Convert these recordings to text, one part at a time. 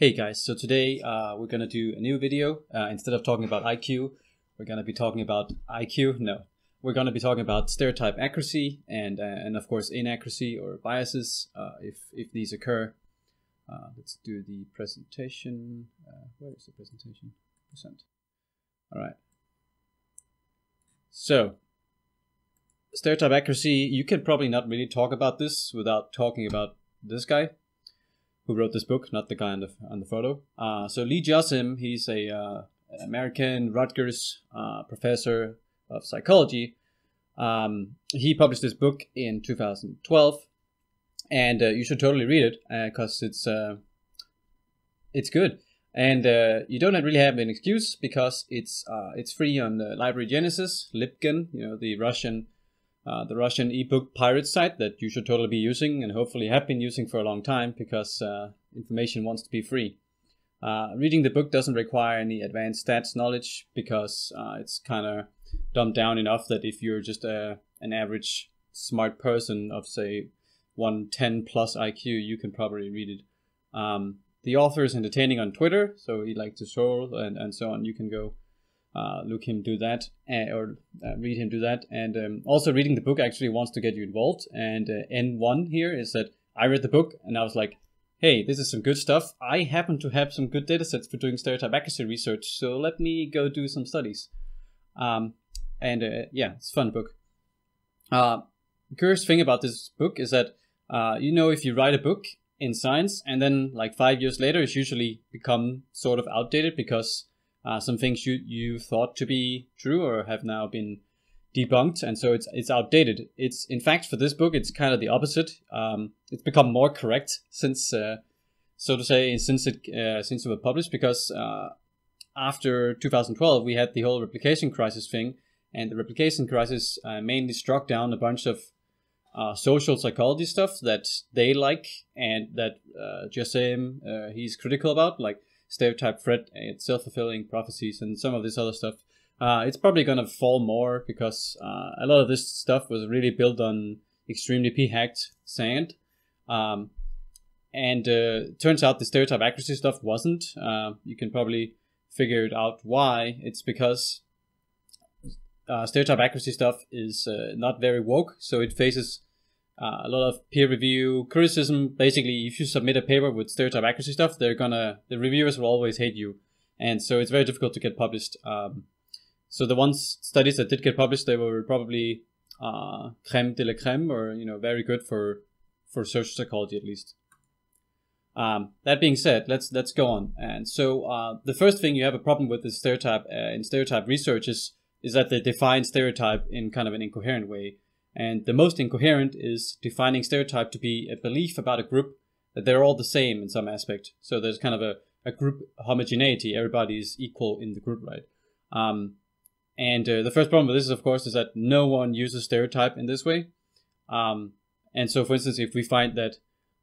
Hey guys, so today uh, we're gonna do a new video. Uh, instead of talking about IQ, we're gonna be talking about IQ. No, we're gonna be talking about stereotype accuracy and uh, and of course inaccuracy or biases uh, if if these occur. Uh, let's do the presentation. Uh, where is the presentation? Percent. All right. So stereotype accuracy. You can probably not really talk about this without talking about this guy who wrote this book, not the guy on the on the photo. Uh, so Lee Jussim, he's a uh, American Rutgers uh, professor of psychology. Um, he published this book in 2012, and uh, you should totally read it because uh, it's uh, it's good. And you don't really have an excuse because it's it's free on the Library Genesis, Libgen, you know the Russian uh, the Russian ebook pirate site that you should totally be using and hopefully have been using for a long time because uh, information wants to be free. Uh, reading the book doesn't require any advanced stats knowledge because uh, it's kind of dumbed down enough that if you're just a, an average smart person of, say, 110 plus IQ, you can probably read it. Um, the author is entertaining on Twitter, so he likes to troll and, and so on. You can go uh, look him do that uh, or uh, read him do that. And um, also, reading the book actually wants to get you involved. And uh, N1 here is that I read the book and I was like, hey, this is some good stuff. I happen to have some good data sets for doing stereotype accuracy research, so let me go do some studies. Um, and uh, yeah, it's fun book. Uh, curious thing about this book is that uh, you know if you write a book in science and then like five years later it's usually become sort of outdated because uh, some things you you thought to be true or have now been debunked, and so it's it's outdated. It's in fact for this book, it's kind of the opposite. Um, it's become more correct since, uh, so to say, since it uh, since it was published, because uh, after 2012 we had the whole replication crisis thing, and the replication crisis uh, mainly struck down a bunch of uh, social psychology stuff that they like and that uh, uh, he's critical about, like stereotype threat, it's self fulfilling prophecies, and some of this other stuff. Uh, it's probably going to fall more because uh, a lot of this stuff was really built on extremely p-hacked sand. Um, and uh, turns out the stereotype accuracy stuff wasn't. Uh, you can probably figure it out why. It's because uh, stereotype accuracy stuff is uh, not very woke, so it faces uh, a lot of peer review criticism. Basically, if you submit a paper with stereotype accuracy stuff, they're gonna the reviewers will always hate you, and so it's very difficult to get published. Um, so the ones studies that did get published, they were probably uh, creme de la creme, or you know, very good for for social psychology at least. Um, that being said, let's let's go on. And so uh, the first thing you have a problem with is stereotype uh, in stereotype research is is that they define stereotype in kind of an incoherent way. And the most incoherent is defining stereotype to be a belief about a group that they're all the same in some aspect. So there's kind of a, a group homogeneity. Everybody is equal in the group, right? Um, and uh, the first problem with this, is, of course, is that no one uses stereotype in this way. Um, and so, for instance, if we find that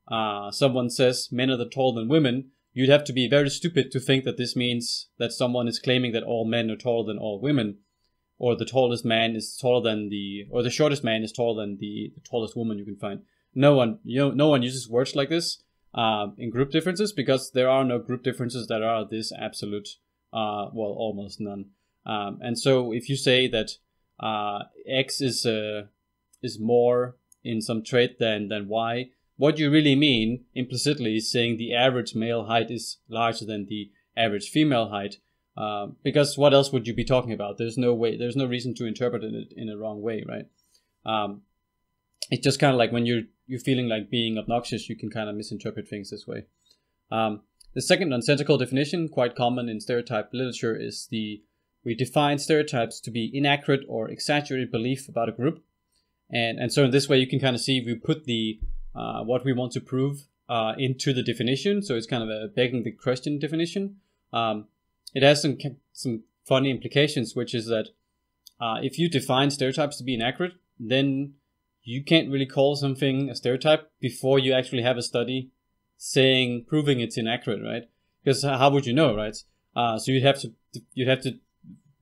uh, someone says men are taller than women, you'd have to be very stupid to think that this means that someone is claiming that all men are taller than all women, or the tallest man is taller than the, or the shortest man is taller than the, the tallest woman you can find. No one, you know, no one uses words like this uh, in group differences because there are no group differences that are this absolute. Uh, well, almost none. Um, and so if you say that uh, X is uh, is more in some trait than, than Y, what you really mean implicitly is saying the average male height is larger than the average female height. Uh, because what else would you be talking about? There's no way, there's no reason to interpret it in a wrong way, right? Um, it's just kind of like when you're you're feeling like being obnoxious, you can kind of misinterpret things this way. Um, the second nonsensical definition, quite common in stereotype literature, is the we define stereotypes to be inaccurate or exaggerated belief about a group. And, and so in this way, you can kind of see we put the uh, what we want to prove uh, into the definition. So it's kind of a begging the question definition. Um, it has some some funny implications, which is that uh, if you define stereotypes to be inaccurate, then you can't really call something a stereotype before you actually have a study saying proving it's inaccurate, right? Because how would you know, right? Uh, so you'd have to you'd have to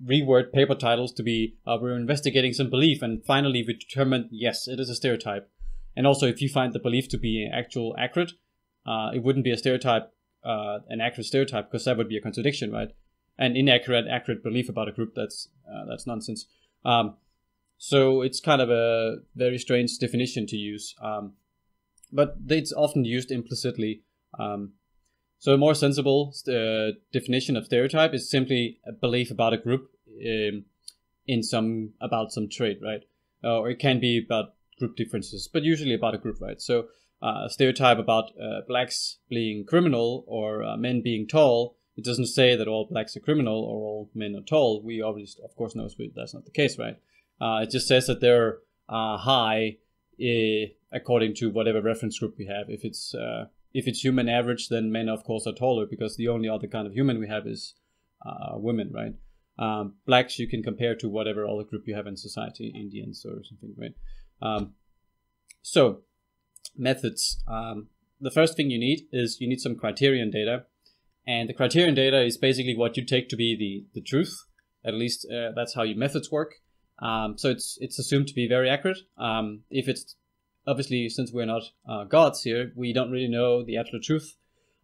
reword paper titles to be uh, we're investigating some belief and finally we determined yes it is a stereotype and also if you find the belief to be actual accurate uh, it wouldn't be a stereotype uh, an accurate stereotype because that would be a contradiction, right? An inaccurate accurate belief about a group that's uh, that's nonsense. Um, so it's kind of a very strange definition to use, um, but it's often used implicitly. Um, so a more sensible uh, definition of stereotype is simply a belief about a group um, in some about some trait, right? Or it can be about group differences, but usually about a group, right? So uh, stereotype about uh, blacks being criminal or uh, men being tall. It doesn't say that all blacks are criminal or all men are tall. We obviously, of course, know that's not the case, right? Uh, it just says that they're uh, high uh, according to whatever reference group we have. If it's uh, if it's human average, then men, of course, are taller because the only other kind of human we have is women, right? Um, blacks you can compare to whatever other group you have in society, Indians or something, right? Um, so methods. Um, the first thing you need is you need some criterion data, and the criterion data is basically what you take to be the the truth. At least uh, that's how your methods work. Um, so it's it's assumed to be very accurate. Um, if it's obviously since we're not uh, gods here, we don't really know the absolute truth.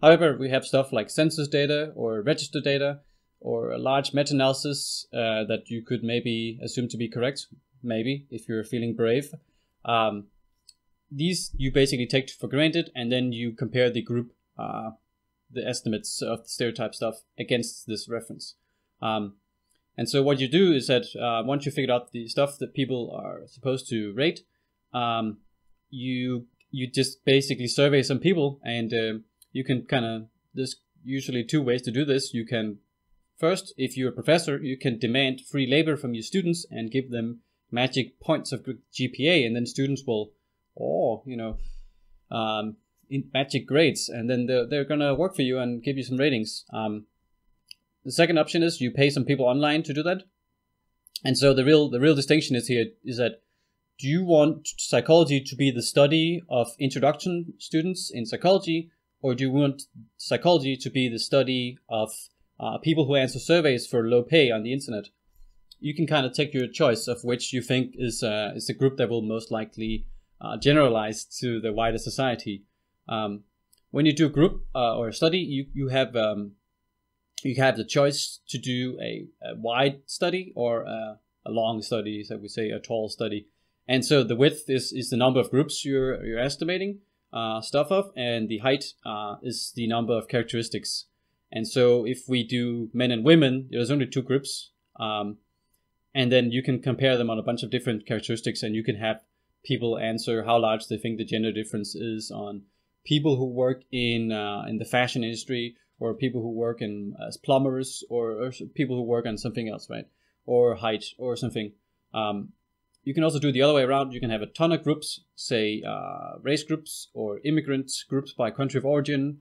However, we have stuff like census data or register data or a large meta-analysis uh, that you could maybe assume to be correct. Maybe if you're feeling brave. Um, these you basically take for granted, and then you compare the group, uh, the estimates of the stereotype stuff against this reference. Um, and so what you do is that uh, once you figured out the stuff that people are supposed to rate, um, you you just basically survey some people, and uh, you can kind of there's usually two ways to do this. You can first, if you're a professor, you can demand free labor from your students and give them magic points of GPA, and then students will, oh, you know, um, in magic grades, and then they're, they're gonna work for you and give you some ratings. Um, the second option is you pay some people online to do that. And so the real the real distinction is here is that do you want psychology to be the study of introduction students in psychology, or do you want psychology to be the study of uh, people who answer surveys for low pay on the internet? You can kind of take your choice of which you think is uh, is the group that will most likely uh, generalize to the wider society. Um, when you do a group uh, or a study, you you have um, you have the choice to do a, a wide study or a, a long study, so we say a tall study. And so the width is, is the number of groups you're, you're estimating uh, stuff of, and the height uh, is the number of characteristics. And so if we do men and women, there's only two groups. Um, and then you can compare them on a bunch of different characteristics, and you can have people answer how large they think the gender difference is on people who work in uh, in the fashion industry or people who work in as plumbers or, or people who work on something else, right? Or height or something. Um, you can also do the other way around. You can have a ton of groups, say uh, race groups or immigrant groups by country of origin,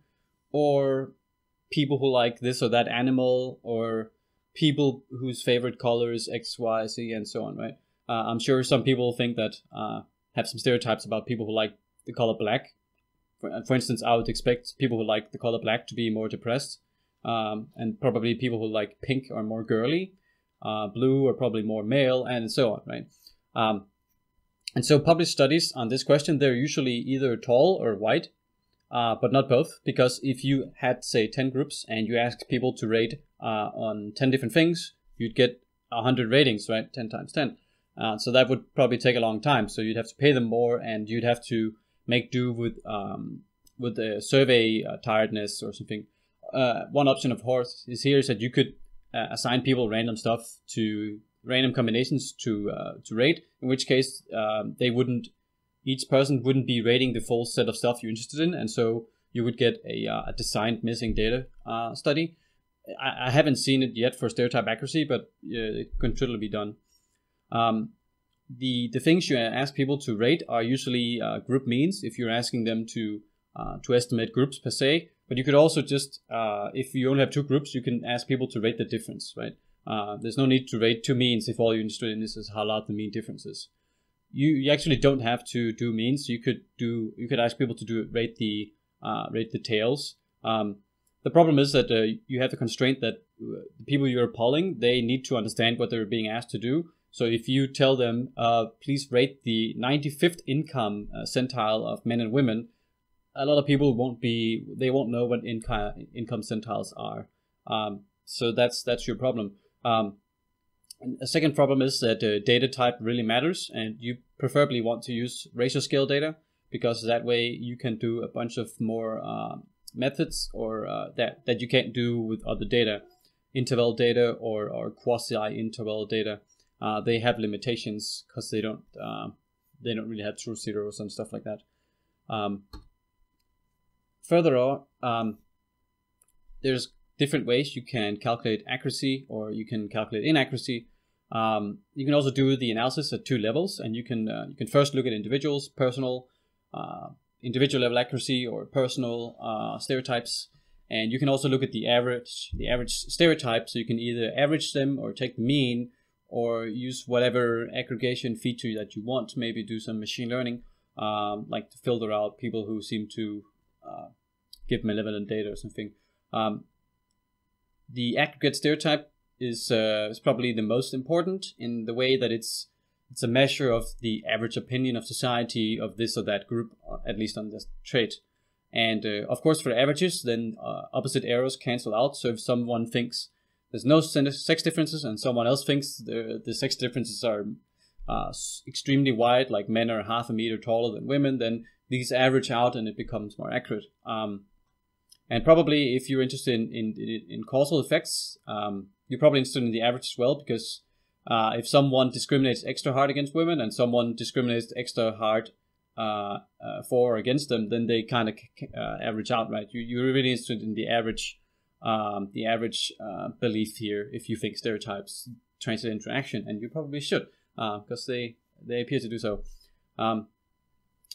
or people who like this or that animal, or people whose favorite color is X, Y, Z, and so on, right? Uh, I'm sure some people think that uh, have some stereotypes about people who like the color black, for, for instance, I would expect people who like the color black to be more depressed, um, and probably people who like pink are more girly, uh, blue are probably more male, and so on, right? Um, and so published studies on this question, they're usually either tall or white, uh, but not both, because if you had, say, 10 groups and you asked people to rate uh, on 10 different things, you'd get 100 ratings, right? 10 times 10. Uh, so that would probably take a long time. So you'd have to pay them more and you'd have to make do with um, with the survey uh, tiredness or something. Uh, one option, of course, is here is that you could uh, assign people random stuff to random combinations to uh, to rate. In which case, um, they wouldn't each person wouldn't be rating the full set of stuff you're interested in, and so you would get a, uh, a designed missing data study. I, I, haven't seen it yet for stereotype accuracy, but it could totally be done. Um, the the things you ask people to rate are usually uh, group means if you're asking them to uh, to estimate groups per se. But you could also just uh, if you only have two groups you can ask people to rate the difference right? Uh, there's no need to rate two means if all you're interested in is, is how large the mean difference is. You, you actually don't have to do means. You could do you could ask people to do rate the uh, rate the tails. Um, the problem is that uh, you have the constraint that the people you're polling they need to understand what they're being asked to do so if you tell them, uh, please rate the 95th income uh, centile of men and women, a lot of people won't be they won't know what income income centiles are. Um, so that's that's your problem. Um, a second problem is that uh, data type really matters, and you preferably want to use ratio scale data because that way you can do a bunch of more uh, methods or uh, that that you can't do with other data, interval data or or quasi interval data. Uh, they have limitations because they don't uh, they don't really have true zeros and stuff like that. Um, further on, um, there's different ways you can calculate accuracy or you can calculate inaccuracy. Um, you can also do the analysis at two levels, and you can uh, you can first look at individuals, personal, uh, individual level accuracy, or personal uh, stereotypes, and you can also look at the average the average stereotype. So you can either average them or take the mean, or use whatever aggregation feature that you want. Maybe do some machine learning, um, like to filter out people who seem to uh, give malevolent data or something. Um, the aggregate stereotype is uh, is probably the most important in the way that it's it's a measure of the average opinion of society of this or that group, uh, at least on this trait. And uh, of course, for averages, then uh, opposite arrows cancel out. So if someone thinks there's no sex differences and someone else thinks the, the sex differences are uh, extremely wide, like men are half a meter taller than women, then these average out and it becomes more accurate. Um, and probably if you're interested in, in, in causal effects, um, you're probably interested in the average as well, because uh, if someone discriminates extra hard against women and someone discriminates extra hard uh, uh, for or against them, then they kind of uh, average out, right? You, you're really interested in the average, um, the average uh, belief here. If you think stereotypes translate into action, and you probably should, because uh, they they appear to do so. Um,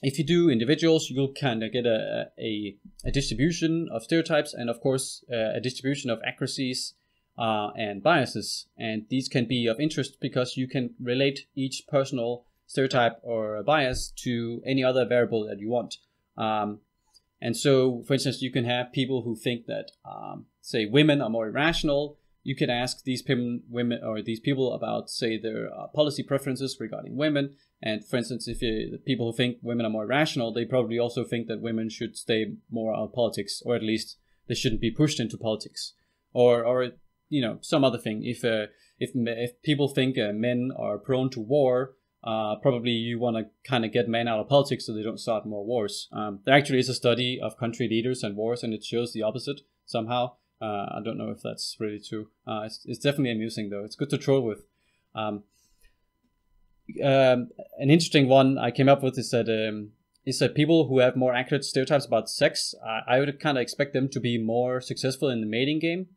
if you do individuals, you'll kind of get a, a, a, distribution of stereotypes and, of course, uh, a distribution of accuracies uh, and biases. And these can be of interest because you can relate each personal stereotype or bias to any other variable that you want. Um, and so, for instance, you can have people who think that, um, say, women are more irrational. You could ask these women or these people about, say, their uh, policy preferences regarding women, and for instance, if you, people who think women are more rational, they probably also think that women should stay more out of politics, or at least they shouldn't be pushed into politics, or or you know some other thing. If uh, if if people think uh, men are prone to war, uh, probably you want to kind of get men out of politics so they don't start more wars. Um, there actually is a study of country leaders and wars, and it shows the opposite somehow. Uh, I don't know if that's really true. Uh, it's, it's definitely amusing though. It's good to troll with. Um, um, an interesting one I came up with is that um, is that people who have more accurate stereotypes about sex, I, I would kind of expect them to be more successful in the mating game.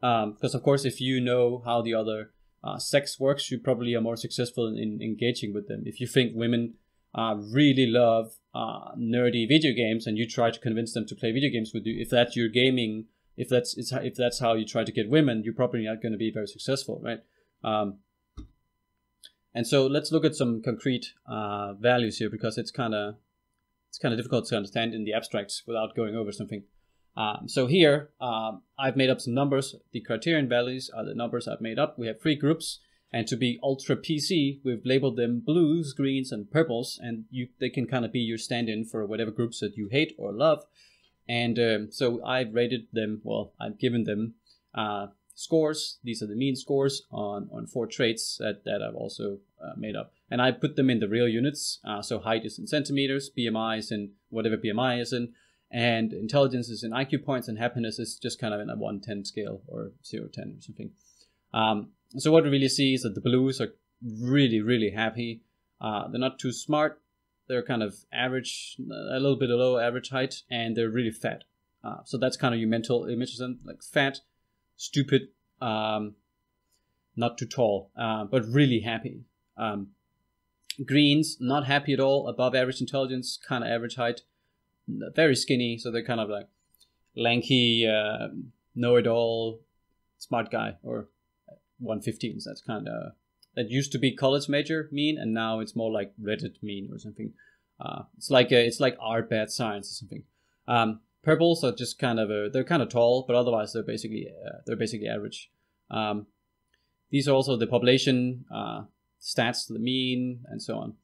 Because um, of course, if you know how the other uh, sex works, you probably are more successful in, in engaging with them. If you think women uh, really love uh, nerdy video games and you try to convince them to play video games with you, if that's your gaming, if that's if that's how you try to get women, you're probably not going to be very successful, right? Um, and so let's look at some concrete uh, values here because it's kind of it's kind of difficult to understand in the abstracts without going over something. Um, so here um, I've made up some numbers. The criterion values are the numbers I've made up. We have three groups, and to be ultra PC, we've labeled them blues, greens, and purples, and you they can kind of be your stand-in for whatever groups that you hate or love. And um, so I've rated them. Well, I've given them uh, scores. These are the mean scores on, on four traits that, that I've also uh, made up. And I put them in the real units. Uh, so height is in centimeters, BMI is in whatever BMI is in, and intelligence is in IQ points, and happiness is just kind of in a 110 scale or 0 10 or something. Um, so what we really see is that the blues are really, really happy. Uh, they're not too smart. They're kind of average, a little bit below average height, and they're really fat. Uh, so that's kind of your mental image of them, like fat, stupid, um, not too tall, uh, but really happy. Um, greens, not happy at all, above average intelligence, kind of average height, very skinny, so they're kind of like lanky, uh, know it all, smart guy, or 115s. That's kind of that used to be college major mean, and now it's more like Reddit mean or something. Uh, it's like a, it's like art bad science or something. Um, Purples are just kind of a, they're kind of tall, but otherwise they're basically uh, they're basically average. Um, these are also the population uh, stats, the mean, and so on.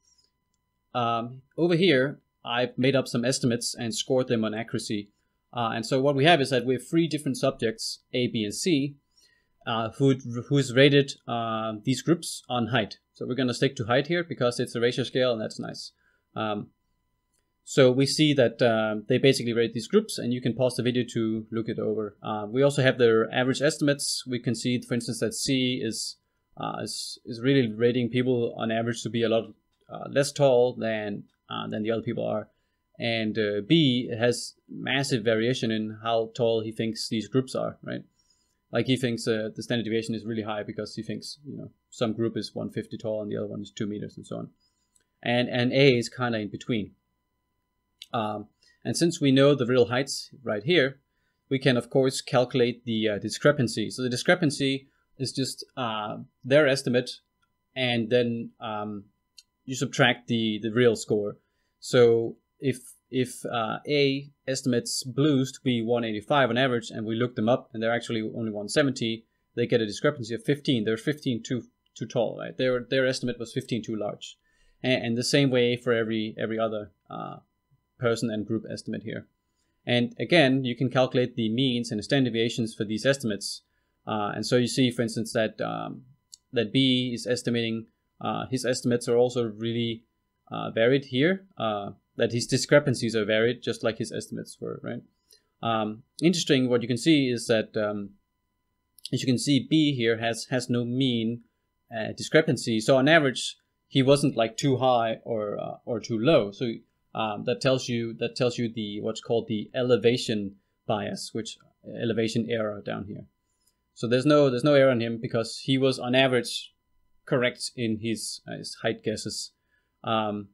Um, over here, I've made up some estimates and scored them on accuracy. Uh, and so what we have is that we have three different subjects, A, B, and C, uh, who who's rated uh, these groups on height. So we're going to stick to height here because it's a ratio scale and that's nice. Um, so we see that uh, they basically rate these groups, and you can pause the video to look it over. Uh, we also have their average estimates. We can see, for instance, that C is uh, is, is really rating people on average to be a lot uh, less tall than uh, than the other people are, and B has massive variation in how tall he thinks these groups are. Right, like he thinks the standard deviation is really high because he thinks you know some group is 150 tall and the other one is two meters and so on, and and A is kind of in between. Um, and since we know the real heights right here, we can of course calculate the uh, discrepancy. So the discrepancy is just uh, their estimate, and then um, you subtract the the real score. So if if uh, A estimates blues to be 185 on average, and we look them up, and they're actually only 170, they get a discrepancy of 15. They're 15 too too tall, right? Their their estimate was 15 too large, and, and the same way for every every other uh, person and group estimate here. And again, you can calculate the means and the standard deviations for these estimates. Uh, and so you see, for instance, that um, that B is estimating uh, his estimates are also really uh, varied here. Uh, that his discrepancies are varied, just like his estimates were, right? Um, interesting. What you can see is that, um, as you can see, B here has has no mean uh, discrepancy. So on average, he wasn't like too high or uh, or too low. So um, that tells you that tells you the what's called the elevation bias, which elevation error down here. So there's no there's no error on him because he was on average correct in his, uh, his height guesses. Um,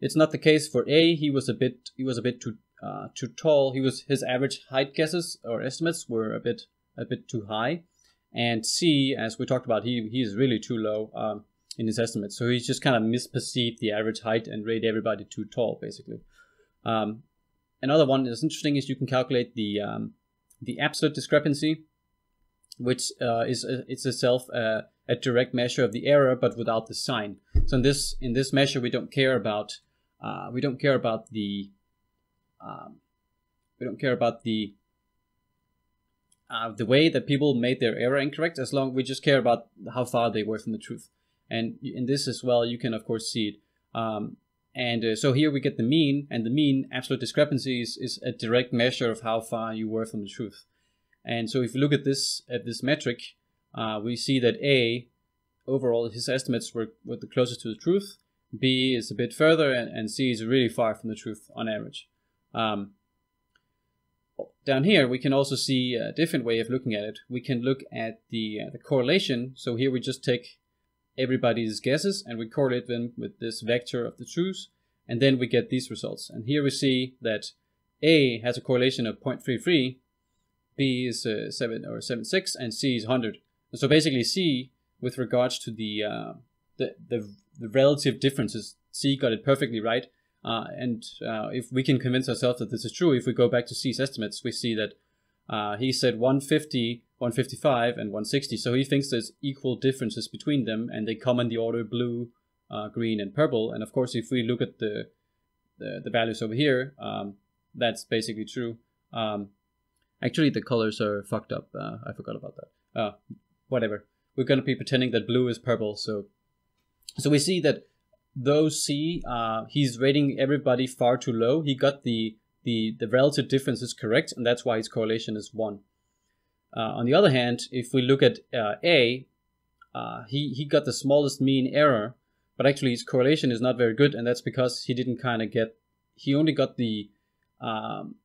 it's not the case for A. He was a bit he was a bit too uh, too tall. He was his average height guesses or estimates were a bit a bit too high, and C, as we talked about, he he is really too low. Um, in his estimates. So he's just kind of misperceived the average height and rated everybody too tall, basically. Um, another one that's interesting is you can calculate the um, the absolute discrepancy, which uh, is a, it's itself a, a, direct measure of the error, but without the sign. So in this in this measure, we don't care about uh, we don't care about the um, we don't care about the uh, the way that people made their error incorrect, as long we just care about how far they were from the truth. And in this as well, you can of course see it. Um, and uh, so here we get the mean, and the mean absolute discrepancy is, is a direct measure of how far you were from the truth. And so if you look at this at this metric, uh, we see that A, overall, his estimates were, were the closest to the truth. B is a bit further, and, and C is really far from the truth on average. Um, down here, we can also see a different way of looking at it. We can look at the, uh, the correlation. So here we just take everybody's guesses and we correlate them with this vector of the truths and then we get these results. And here we see that A has a correlation of 0.33, B is uh, 7 or 7.6 and C is 100. So basically C with regards to the, uh, the, the, the, relative differences, C got it perfectly right. Uh, and uh, if we can convince ourselves that this is true, if we go back to C's estimates, we see that uh, he said 150 155 and 160. So he thinks there's equal differences between them, and they come in the order blue, uh, green, and purple. And of course, if we look at the the, the values over here, um, that's basically true. Um, actually, the colors are fucked up. Uh, I forgot about that. Whatever. We're gonna be pretending that blue is purple. So, so we see that though C, uh, he's rating everybody far too low. He got the the the relative difference is correct, and that's why his correlation is one. Uh, on the other hand, if we look at uh, A, uh, he, he got the smallest mean error, but actually his correlation is not very good, and that's because he didn't kind of get, he only got the um,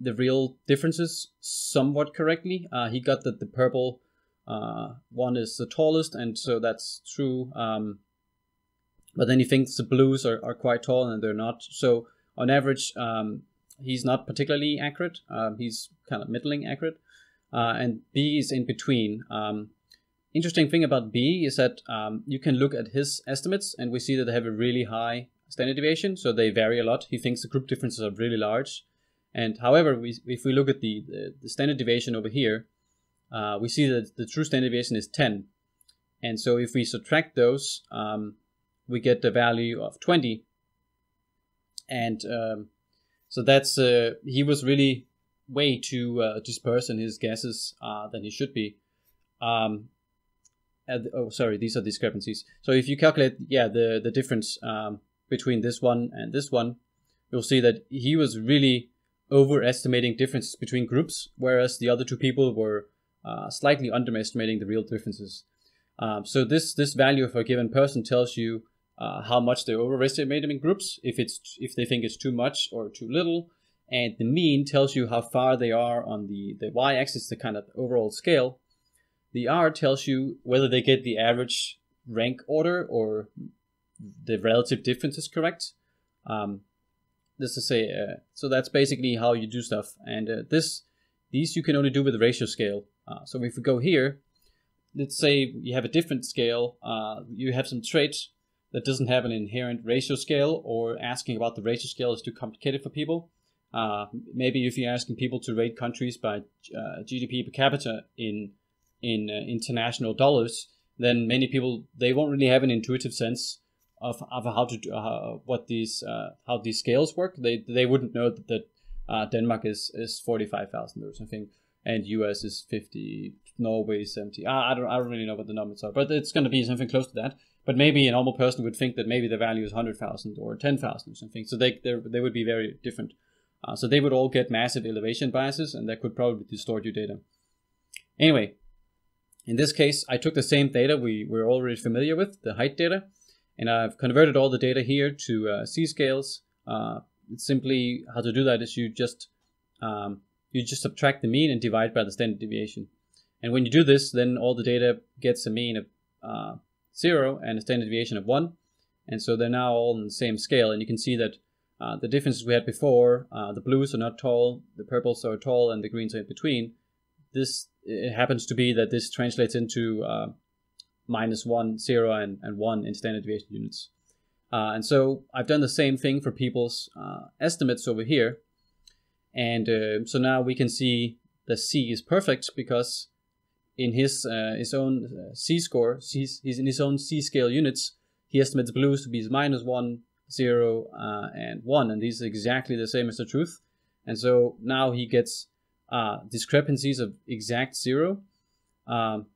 the real differences somewhat correctly. Uh, he got that the purple uh, one is the tallest, and so that's true. Um, but then he thinks the blues are, are quite tall, and they're not. So on average, um, he's not particularly accurate. Um, he's kind of middling accurate uh, and B is in between. Um, interesting thing about B is that um, you can look at his estimates and we see that they have a really high standard deviation, so they vary a lot. He thinks the group differences are really large. And however, we, if we look at the, the, the standard deviation over here, uh, we see that the true standard deviation is 10. And so if we subtract those, um, we get the value of 20. and um, so that's uh, he was really way too uh, dispersed in his guesses uh, than he should be. Um, oh, sorry, these are discrepancies. So if you calculate, yeah, the the difference um, between this one and this one, you'll see that he was really overestimating differences between groups, whereas the other two people were uh, slightly underestimating the real differences. Um, so this this value for a given person tells you uh, how much they overestimate them in groups, if it's if they think it's too much or too little, and the mean tells you how far they are on the the y-axis, the kind of overall scale. The R tells you whether they get the average rank order or the relative difference is correct. Um, this to say, uh, so that's basically how you do stuff. And uh, this, these you can only do with the ratio scale. Uh, so if we go here, let's say you have a different scale, uh, you have some traits that doesn't have an inherent ratio scale, or asking about the ratio scale is too complicated for people. Uh, maybe if you're asking people to rate countries by uh, GDP per capita in in international dollars, then many people they won't really have an intuitive sense of, of how to do, uh, what these uh, how these scales work. They they wouldn't know that, that uh, Denmark is is forty five thousand or something, and US is fifty, Norway is seventy. I, I don't I don't really know what the numbers are, but it's going to be something close to that. But maybe a normal person would think that maybe the value is hundred thousand or ten thousand or something. So they they would be very different. Uh, so they would all get massive elevation biases, and that could probably distort your data. Anyway, in this case, I took the same data we were already familiar with, the height data, and I've converted all the data here to uh, z-scales. Uh, simply how to do that is you just um, you just subtract the mean and divide by the standard deviation. And when you do this, then all the data gets a mean of uh, zero and a standard deviation of one. And so they're now all on the same scale. And you can see that uh, the differences we had before, uh, the blues are not tall, the purples are tall, and the greens are in between. This it happens to be that this translates into uh, minus 1, 0, and, and 1 in standard deviation units. Uh, and so I've done the same thing for people's uh, estimates over here. And uh, so now we can see the C is perfect because in his uh, his own uh, z score, he's, he's in his own z scale units, he estimates blues to be minus 1, 0, uh, and 1. And these are exactly the same as the truth. And so now he gets discrepancies of exact 0. Um,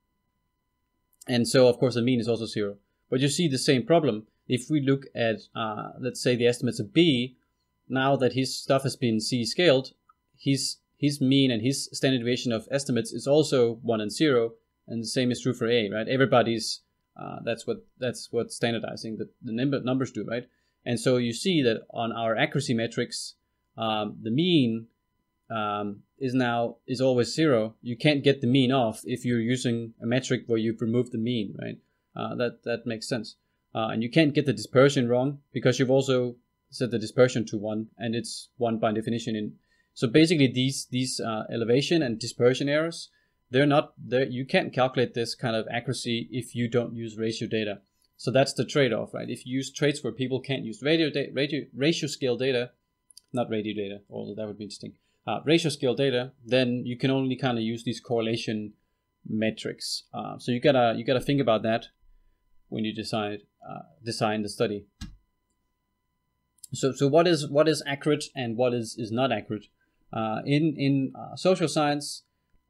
and so, of course, the mean is also zero. But you see the same problem. If we look at, uh, let's say, the estimates of B, now that his stuff has been z scaled, his, his mean and his standard deviation of estimates is also 1 and 0. And the same is true for A, right? Everybody's, uh, that's what that's what standardizing the, the numbers do, right? And so you see that on our accuracy metrics, um, the mean um, is now is always zero. You can't get the mean off if you're using a metric where you've removed the mean, right? Uh, that that makes sense. Uh, and you can't get the dispersion wrong because you've also set the dispersion to one, and it's one by definition. In so basically these these uh, elevation and dispersion errors, they're not there. You can't calculate this kind of accuracy if you don't use ratio data. So that's the trade-off, right? If you use traits where people can't use radio, da- radio ratio scale data, not radio data, although that would be interesting uh, ratio scale data, then you can only kind of use these correlation metrics. Uh, so you gotta you gotta think about that when you decide uh, design the study. So so what is what is accurate and what is is not accurate? Uh, in in uh, social science,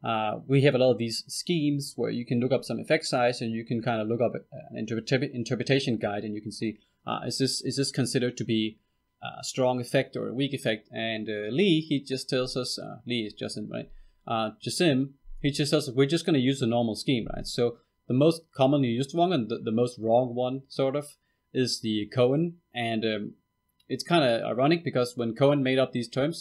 uh, we have a lot of these schemes where you can look up some effect size and you can kind of look up an interpret- interpretation guide and you can see is this is this considered to be a strong effect or a weak effect. And uh, Lee, he just tells us, uh, Lee is Justin, right? Uh, Jussim, he just tells us we're just going to use the normal scheme, right? So the most commonly used one and the, the most wrong one, sort of, is the Cohen. And um, it's kind of ironic because when Cohen made up these terms,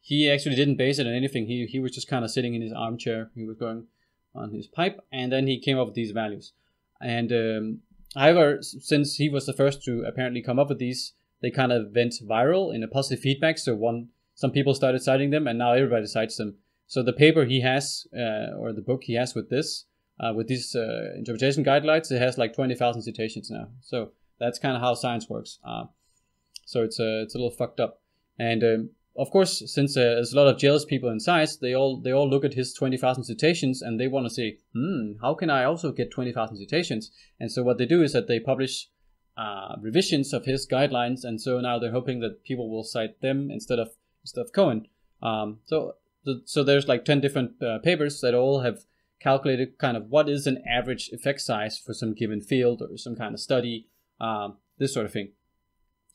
he actually didn't base it on anything. He, he was just kind of sitting in his armchair. He was going on his pipe, and then he came up with these values. And um, however, since he was the first to apparently come up with these, they kind of went viral in a positive feedback. So one, some people started citing them, and now everybody cites them. So the paper he has, uh, or the book he has with this, uh, with these uh, interpretation guidelines, it has like twenty thousand citations now. So that's kind of how science works. So it's a it's a little fucked up. And um, of course, since uh, there's a lot of jealous people in science, they all they all look at his twenty thousand citations and they want to say, hmm, how can I also get twenty thousand citations? And so what they do is that they publish uh, revisions of his guidelines, and so now they're hoping that people will cite them instead of instead of Cohen. Um, so so there's like ten different uh, papers that all have calculated kind of what is an average effect size for some given field or some kind of study, um, this sort of thing.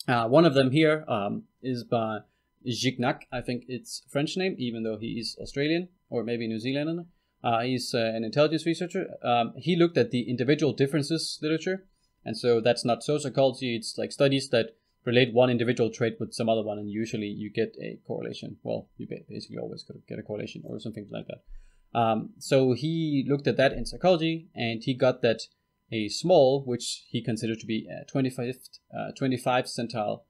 Uh, one of them here um, is by Gignac, I think it's French name, even though he is Australian or maybe New Zealander. Uh, he's uh, an intelligence researcher. Um, he looked at the individual differences literature, and so that's not social sociology. It's like studies that relate one individual trait with some other one, and usually you get a correlation. Well, you basically always get a correlation or something like that. Um, so he looked at that in psychology, and he got that a small, which he considered to be a 25th, uh, 25 centile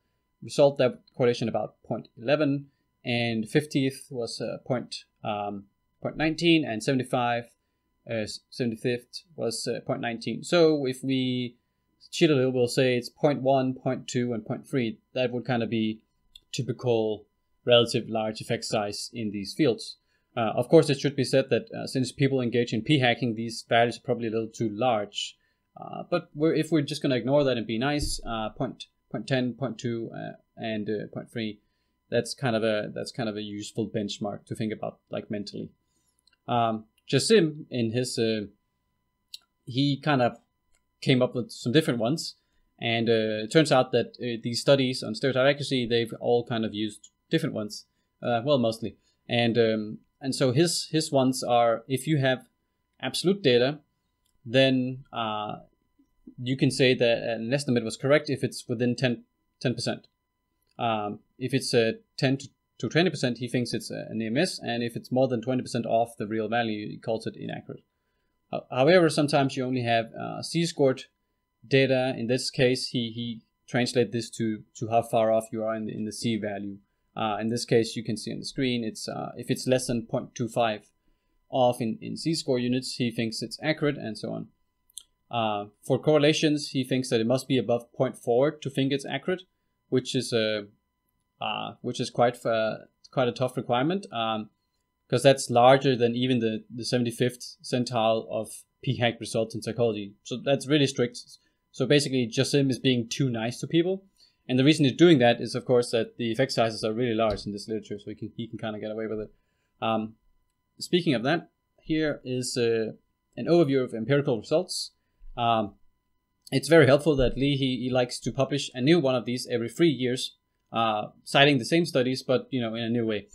result, that correlation about 0.11, and 50th was uh, point, um, 0.19, and 75, uh, 75th was uh, 0.19. So if we cheat a little, we'll say it's 0.1, 0.2, and 0.3. That would kind of be typical relative large effect size in these fields. Uh, of course, it should be said that uh, since people engage in p-hacking, these values are probably a little too large. Uh, but we're, if we're just going to ignore that and be nice, uh, point, point 10, point 2, uh, and uh, point 3, that's kind of a that's kind of a useful benchmark to think about, like mentally. Um, Jussim, in his, he kind of came up with some different ones, and it turns out that these studies on stereotype accuracy, they've all kind of used different ones. well, mostly, and um, and so his his ones are if you have absolute data, then uh, you can say that an estimate was correct if it's within 10 percent. Um, if it's a 10 to 20 percent, he thinks it's a, an EMS, and if it's more than 20 percent off the real value, he calls it inaccurate. However, sometimes you only have uh, z-scored data. In this case, he he translate this to to how far off you are in the, in the z value. Uh, in this case, you can see on the screen, it's uh, if it's less than 0.25 off in, in z-score units, he thinks it's accurate and so on. Uh, for correlations, he thinks that it must be above 0.4 to think it's accurate, which is a uh, which is quite uh, quite a tough requirement because um, that's larger than even the, the 75th centile of p-hack results in psychology. So that's really strict. So basically, Jussim is being too nice to people and the reason he's doing that is, of course, that the effect sizes are really large in this literature, so he can he can kind of get away with it. Um, speaking of that, here is uh, an overview of empirical results. Um, it's very helpful that Lee he, he likes to publish a new one of these every three years, uh, citing the same studies, but you know in a new way,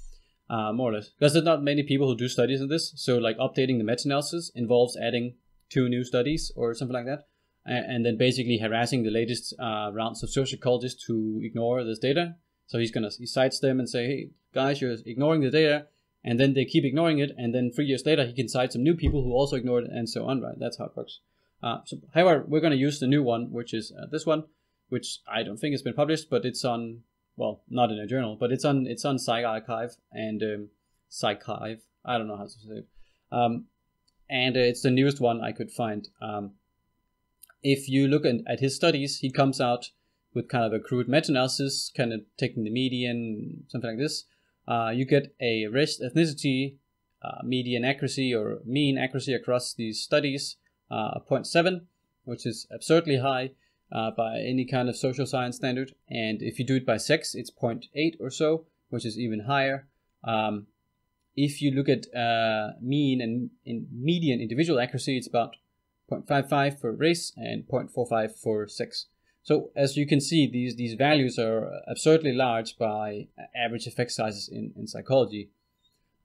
uh, more or less. Because there's not many people who do studies in this, so like updating the meta-analysis involves adding two new studies or something like that and then basically harassing the latest uh, rounds of sociologists to ignore this data. So he's gonna he cites them and say, "Hey guys, you're ignoring the data," and then they keep ignoring it, and then three years later he can cite some new people who also ignored it, and so on. Right? That's how it works. Uh, so, however, we're gonna use the new one, which is uh, this one, which I don't think has been published, but it's on well, not in a journal, but it's on it's on PsyArXiv and um, PsycHive. I don't know how to say it. Um, and uh, it's the newest one I could find. Um, if you look at his studies, he comes out with kind of a crude meta-analysis, kind of taking the median, something like this. Uh, you get a race ethnicity uh, median accuracy or mean accuracy across these studies, uh, 0.7, which is absurdly high uh, by any kind of social science standard. And if you do it by sex, it's 0.8 or so, which is even higher. Um, if you look at uh, mean and in median individual accuracy, it's about 0.55 for race and 0.45 for sex. So as you can see, these, these values are absurdly large by average effect sizes in, in psychology.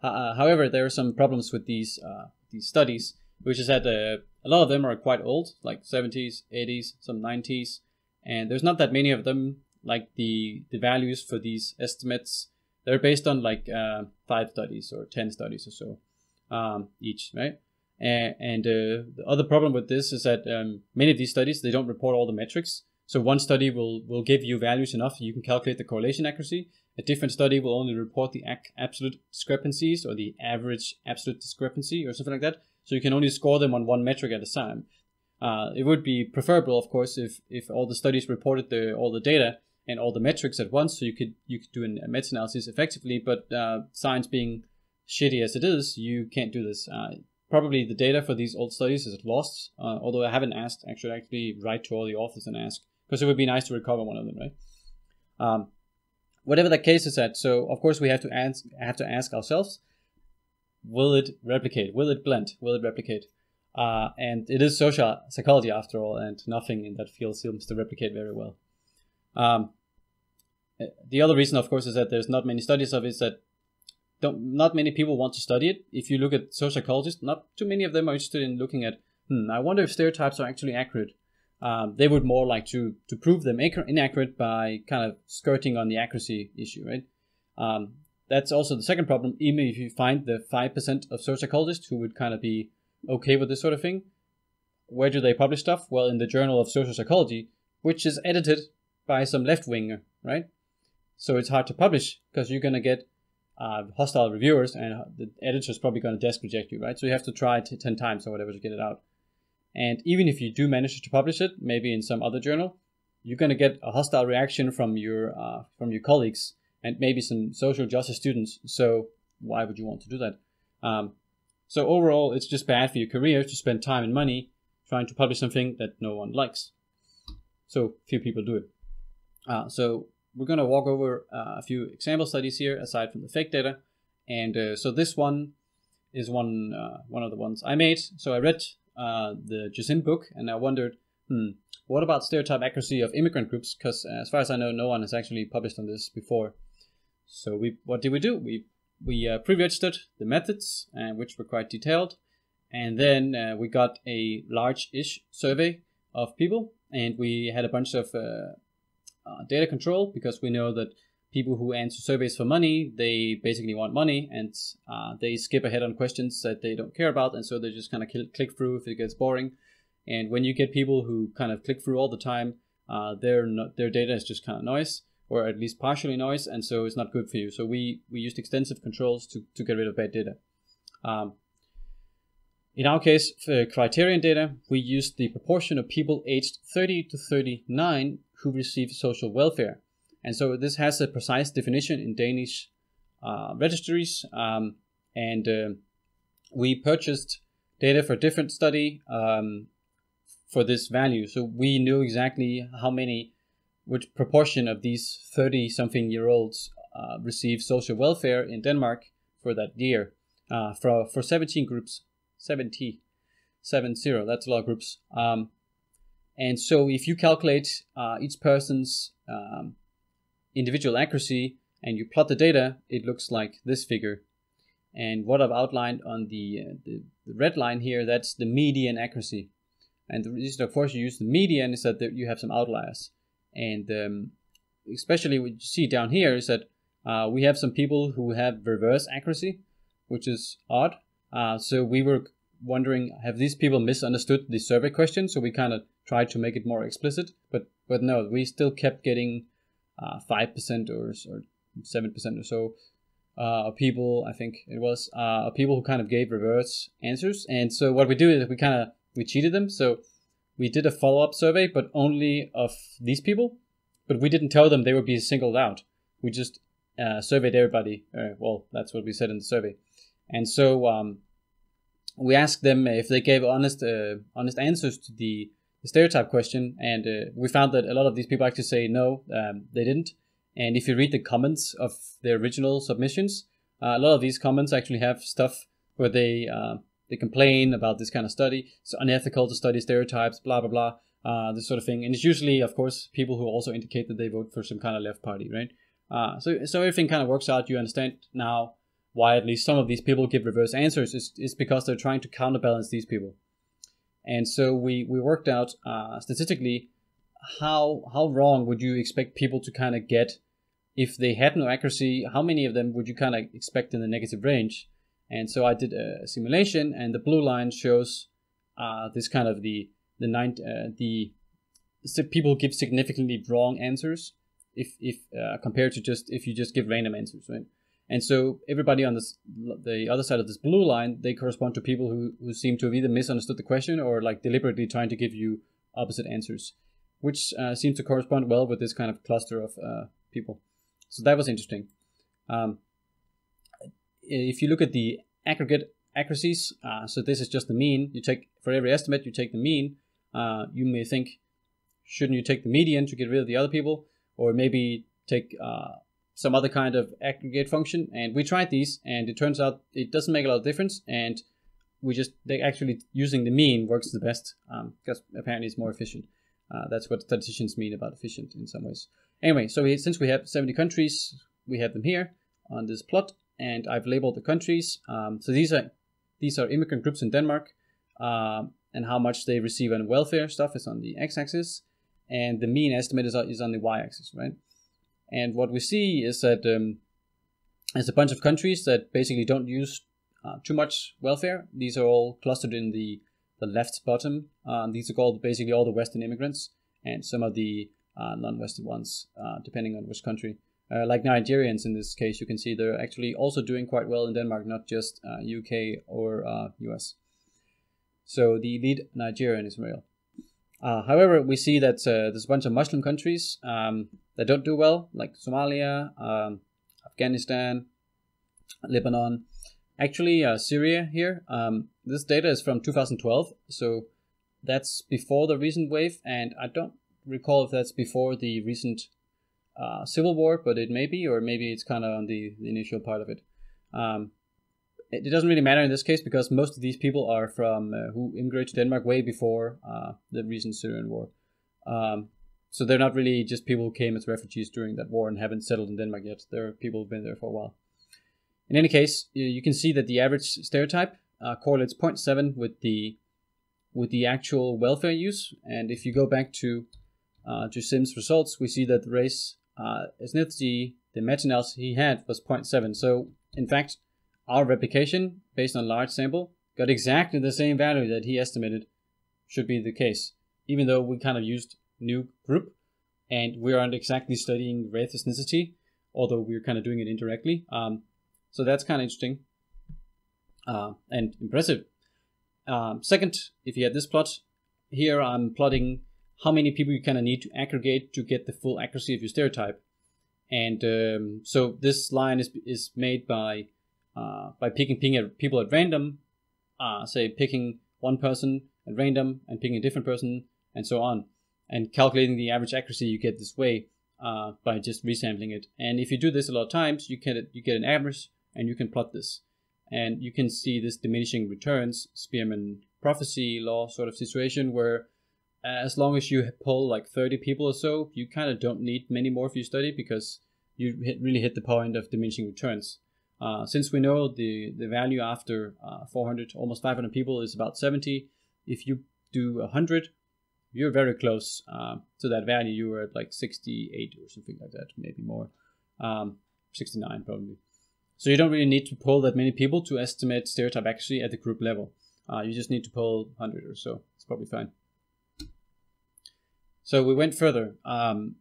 Uh, however, there are some problems with these uh, these studies, which is that uh, a lot of them are quite old, like 70s, 80s, some 90s, and there's not that many of them. Like the the values for these estimates, they're based on like uh, five studies or ten studies or so um, each, right? And, and uh, the other problem with this is that um, many of these studies they don't report all the metrics. So one study will will give you values enough you can calculate the correlation accuracy. A different study will only report the absolute discrepancies or the average absolute discrepancy or something like that. So you can only score them on one metric at a time. Uh, it would be preferable, of course, if if all the studies reported the all the data and all the metrics at once, so you could you could do a meta-analysis effectively. But uh, science being shitty as it is, you can't do this. Uh, probably the data for these old studies is lost. Uh, although I haven't asked, actually, actually write to all the authors and ask because it would be nice to recover one of them, right? Um, whatever the case is at, so of course we have to ask, have to ask ourselves, will it replicate? Will it blend? Will it replicate? Uh, and it is social psychology after all, and nothing in that field seems to replicate very well. Um, the other reason, of course, is that there's not many studies of it. Is that not many people want to study it. If you look at social psychologists, not too many of them are interested in looking at. Hmm, I wonder if stereotypes are actually accurate. Um, they would more like to to prove them inaccurate by kind of skirting on the accuracy issue, right? Um, that's also the second problem. Even if you find the five percent of social psychologists who would kind of be okay with this sort of thing, where do they publish stuff? Well, in the Journal of Social Psychology, which is edited by some left winger, right? So it's hard to publish because you're gonna get uh, hostile reviewers, and the editor's probably gonna desk reject you, right? So you have to try t- ten times or whatever to get it out. And even if you do manage to publish it, maybe in some other journal, you're gonna get a hostile reaction from your uh, from your colleagues and maybe some social justice students. So why would you want to do that? Um, so overall, it's just bad for your career to spend time and money trying to publish something that no one likes. So few people do it. Uh, so we're going to walk over uh, a few example studies here aside from the fake data. And uh, so this one is one uh, one of the ones I made. So I read uh, the Jussim book and I wondered, hmm, what about stereotype accuracy of immigrant groups? Because uh, as far as I know, no one has actually published on this before. So we, what did we do? We we uh, pre-registered the methods, uh, which were quite detailed, and then uh, we got a large-ish survey of people, and we had a bunch of uh, data control because we know that people who answer surveys for money, they basically want money, and uh, they skip ahead on questions that they don't care about, and so they just kind of click through if it gets boring. And when you get people who kind of click through all the time, their their data is just kind of noise or at least partially noise, and so it's not good for you. So we, we used extensive controls to, to get rid of bad data. Um, in our case, for criterion data, we used the proportion of people aged 30 to 39 who received social welfare. And so this has a precise definition in Danish uh, registries. Um, and uh, we purchased data for a different study um, for this value. So we knew exactly how many which proportion of these 30 something year olds uh, receive social welfare in Denmark for that year. Uh, for, for 17 groups, 70, 70, that's a lot of groups. Um, and so if you calculate uh, each person's um, individual accuracy and you plot the data, it looks like this figure. And what I've outlined on the, uh, the, the, red line here, that's the median accuracy. And the reason, of course, you use the median is that you have some outliers. And um, especially what you see down here is that uh, we have some people who have reverse accuracy, which is odd. Uh, so we were wondering, have these people misunderstood the survey question? So we kind of tried to make it more explicit, but but no, we still kept getting five uh, percent or or seven percent or so uh, of people. I think it was uh, people who kind of gave reverse answers. And so what we do is we kind of we cheated them. So we did a follow up survey, but only of these people. But we didn't tell them they would be singled out. We just uh, surveyed everybody. Uh, well, that's what we said in the survey. And so um, we asked them if they gave honest, uh, honest answers to the stereotype question, and uh, we found that a lot of these people actually say no, um, they didn't. And if you read the comments of the original submissions, uh, a lot of these comments actually have stuff where they uh, they complain about this kind of study. It's unethical to study stereotypes, blah blah blah, uh, this sort of thing. And it's usually, of course, people who also indicate that they vote for some kind of left party, right? Uh, so so everything kind of works out. You understand now why at least some of these people give reverse answers is, because they're trying to counterbalance these people. And so we we worked out uh, statistically how how wrong would you expect people to kind of get if they had no accuracy? How many of them would you kind of expect in the negative range? And so I did a simulation, and the blue line shows uh, this kind of the the nine uh, the people give significantly wrong answers if if uh, compared to just if you just give random answers, right? And so everybody on this the other side of this blue line, they correspond to people who who seem to have either misunderstood the question or like deliberately trying to give you opposite answers, which uh, seems to correspond well with this kind of cluster of uh, people. So that was interesting. Um, if you look at the aggregate accuracies, uh, so this is just the mean. You take for every estimate, you take the mean. Uh, you may think shouldn't you take the median to get rid of the other people, or maybe take uh, some other kind of aggregate function? And we tried these, and it turns out it doesn't make a lot of difference, and we just they actually using the mean works the best because um, apparently it's more efficient. Uh, that's what statisticians mean about efficient in some ways. Anyway, so we, since we have 70 countries, we have them here on this plot, and I've labeled the countries. Um, so these are these are immigrant groups in Denmark, um, and how much they receive on welfare stuff is on the x-axis, and the mean estimate is, is on the y-axis, right? And what we see is that um, there's a bunch of countries that basically don't use uh, too much welfare. These are all clustered in the the left bottom. Um, these are called basically all the Western immigrants and some of the uh, non-Western ones, uh, depending on which country. Uh, like Nigerians in this case, you can see they're actually also doing quite well in Denmark, not just UK uh, or US. Uh, so the lead Nigerian is real. Uh, however, we see that there's a bunch of Muslim countries um, that don't do well, like Somalia, um, Afghanistan, Lebanon, actually uh, Syria here. Um, this data is from 2012, so that's before the recent wave, and I don't recall if that's before the recent uh, civil war, but it may be, or maybe it's kind of on the, the, initial part of it. It, doesn't really matter in this case because most of these people are from uh, who immigrated to Denmark way before uh, the recent Syrian war. Um, so they're not really just people who came as refugees during that war and haven't settled in Denmark yet. There are people who've been there for a while. In any case, you can see that the average stereotype uh, correlates 0.7 with the with the actual welfare use. And if you go back to uh, to Sim's results, we see that the race uh, ethnicity, the meta-analysis he had was 0.7. So in fact, our replication based on large sample got exactly the same value that he estimated should be the case, even though we kind of used new group and we aren't exactly studying race ethnicity, although we're kind of doing it indirectly. Um, so that's kind of interesting uh, and impressive. Um, second, if you had this plot, here I'm plotting how many people you kind of need to aggregate to get the full accuracy of your stereotype. And um, so this line is, is made by uh, by picking, at people at random, uh, say picking one person at random and picking a different person and so on, and calculating the average accuracy you get this way uh, by just resampling it. And if you do this a lot of times, you get you get an average and you can plot this. And you can see this diminishing returns, Spearman prophecy law sort of situation where as long as you pull like 30 people or so, you kind of don't need many more for your study because you really hit the point of diminishing returns. Uh, since we know the, the value after uh, 400, almost 500 people is about 70, if you do 100, you're very close uh, to that value. You were at like 68 or something like that, maybe more. Um, 69 probably. So you don't really need to pull that many people to estimate stereotype actually at the group level. Uh, you just need to pull 100 or so. It's probably fine. So we went further. Um,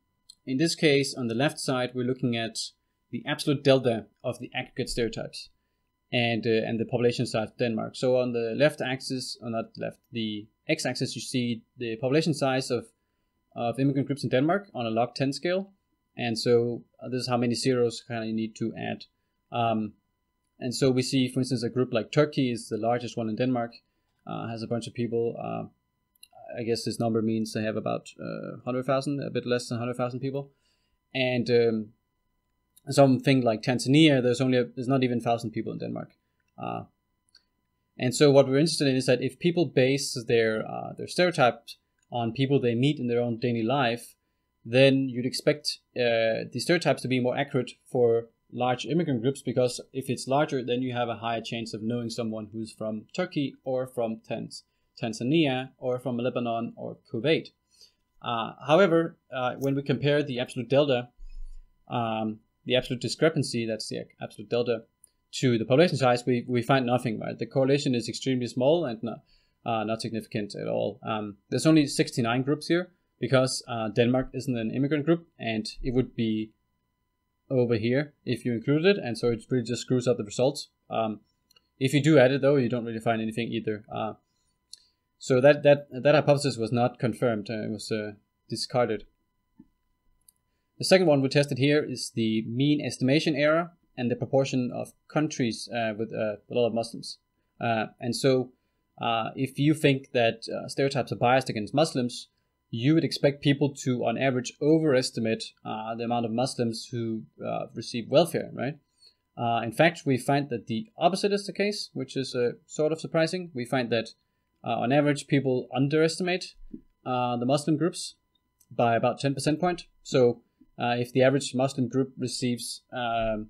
in this case, on the left side, we're looking at the absolute delta of the aggregate stereotypes and uh, and the population size of Denmark. So on the left axis, or not left, the x-axis, you see the population size of of immigrant groups in Denmark on a log 10 scale. And so uh, this is how many zeros kind of you need to add um, and so we see, for instance, a group like Turkey is the largest one in Denmark, uh, has a bunch of people. Uh, I guess this number means they have about uh, 100,000, a bit less than 100,000 people. And um, something like Tanzania, there's only a, there's not even 1,000 people in Denmark. Uh, and so what we're interested in is that if people base their uh, their stereotypes on people they meet in their own daily life, then you'd expect uh, the stereotypes to be more accurate for large immigrant groups because if it's larger, then you have a higher chance of knowing someone who's from Turkey or from Tanz- Tanzania or from Lebanon or Kuwait. Uh, however, uh, when we compare the absolute delta, um, the absolute discrepancy, that's the absolute delta, to the population size, we, we find nothing, right? The correlation is extremely small and not, uh, not significant at all. Um, there's only 69 groups here because uh, Denmark isn't an immigrant group and it would be over here if you included it, and so it really just screws up the results. Um, if you do add it though, you don't really find anything either. Uh, so that that that hypothesis was not confirmed; uh, it was uh, discarded. The second one we tested here is the mean estimation error and the proportion of countries uh, with uh, a lot of Muslims. Uh, and so, if you think that stereotypes are biased against Muslims, you would expect people to, on average, overestimate uh, the amount of Muslims who uh, receive welfare, right? Uh, in fact, we find that the opposite is the case, which is uh, sort of surprising. We find that, uh, on average, people underestimate uh, the Muslim groups by about 10 percent point. So, if the average Muslim group receives um,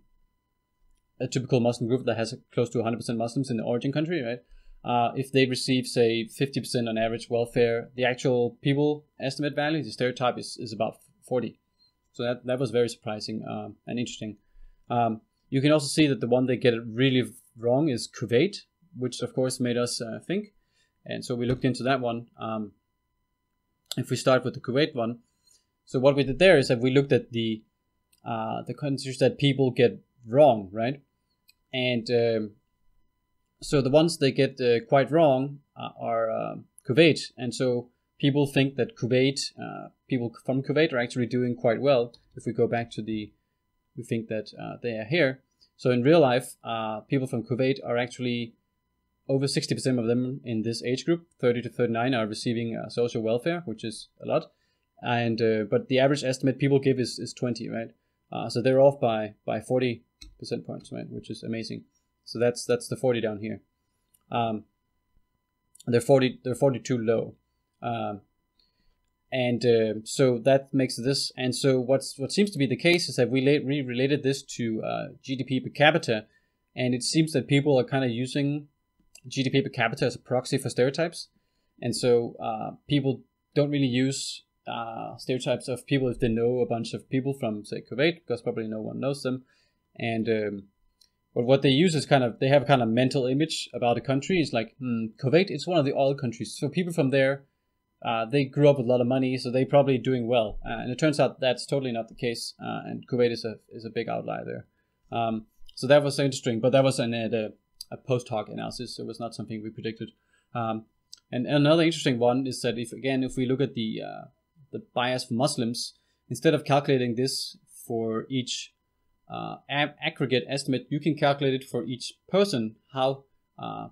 a typical Muslim group that has close to 100% Muslims in the origin country, right? Uh, if they receive, say, 50% on average welfare, the actual people estimate value, the stereotype is, is about 40. So that, that was very surprising um, and interesting. Um, you can also see that the one they get it really wrong is Kuwait, which of course made us uh, think. And so we looked into that one. Um, if we start with the Kuwait one, so what we did there is that we looked at the uh, the countries that people get wrong, right? And um, so the ones they get uh, quite wrong uh, are uh, Kuwait, and so people think that Kuwait, uh, people from Kuwait, are actually doing quite well. If we go back to the, we think that uh, they are here. So in real life, uh, people from Kuwait are actually over 60% of them in this age group, 30 to 39, are receiving social welfare, which is a lot. And but the average estimate people give is, is 20, right? so they're off by by 40 percent points, right? Which is amazing. So that's that's the 40 down here. Um, they're 40 they're 42 low. Um, and uh, so that makes this and so what's what seems to be the case is that we, we related this to uh, GDP per capita and it seems that people are kind of using GDP per capita as a proxy for stereotypes and so uh, people don't really use uh, stereotypes of people if they know a bunch of people from say Kuwait because probably no one knows them and um, but what they use is kind of they have a kind of mental image about a country. It's like hmm, Kuwait. It's one of the oil countries, so people from there, uh, they grew up with a lot of money, so they probably doing well. Uh, and it turns out that's totally not the case. Uh, and Kuwait is a is a big outlier there. Um, so that was interesting, but that was an, a, a post hoc analysis. It was not something we predicted. Um, and another interesting one is that if again if we look at the uh, the bias for Muslims, instead of calculating this for each uh, aggregate estimate, you can calculate it for each person how uh,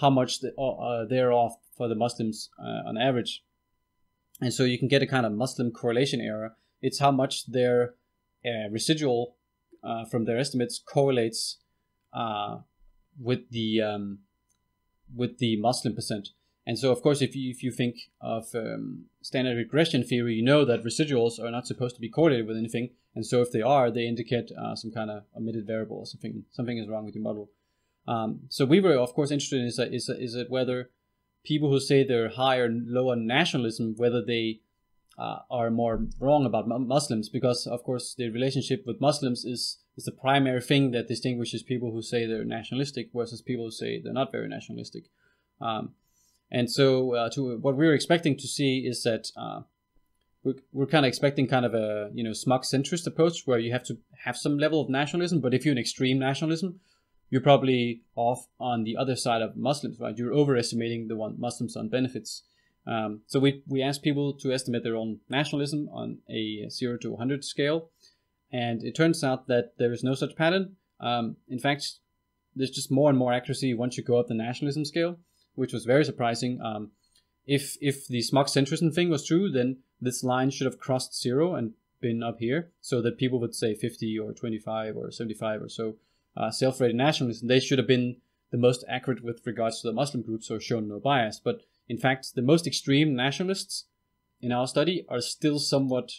how much the, uh, they're off for the Muslims uh, on average, and so you can get a kind of Muslim correlation error. It's how much their uh, residual uh, from their estimates correlates with the um, with the Muslim percent. And so, of course, if you, if you think of um, standard regression theory, you know that residuals are not supposed to be correlated with anything. And so, if they are, they indicate uh, some kind of omitted variable or something. Something is wrong with your model. Um, so we were, of course, interested in is, is, is it whether people who say they're high or low on nationalism, whether they uh, are more wrong about Muslims, because of course the relationship with Muslims is is the primary thing that distinguishes people who say they're nationalistic versus people who say they're not very nationalistic. Um, and so, uh, to what we were expecting to see is that uh, we're, we're kind of expecting kind of a you know smug centrist approach where you have to have some level of nationalism, but if you're an extreme nationalism, you're probably off on the other side of Muslims, right? You're overestimating the one Muslims on benefits. Um, so we we asked people to estimate their own nationalism on a zero to 100 scale, and it turns out that there is no such pattern. Um, in fact, there's just more and more accuracy once you go up the nationalism scale which was very surprising. Um, if if the smug centrism thing was true, then this line should have crossed zero and been up here, so that people would say 50 or 25 or 75 or so uh, self-rated nationalists. They should have been the most accurate with regards to the Muslim groups, or shown no bias. But in fact, the most extreme nationalists in our study are still somewhat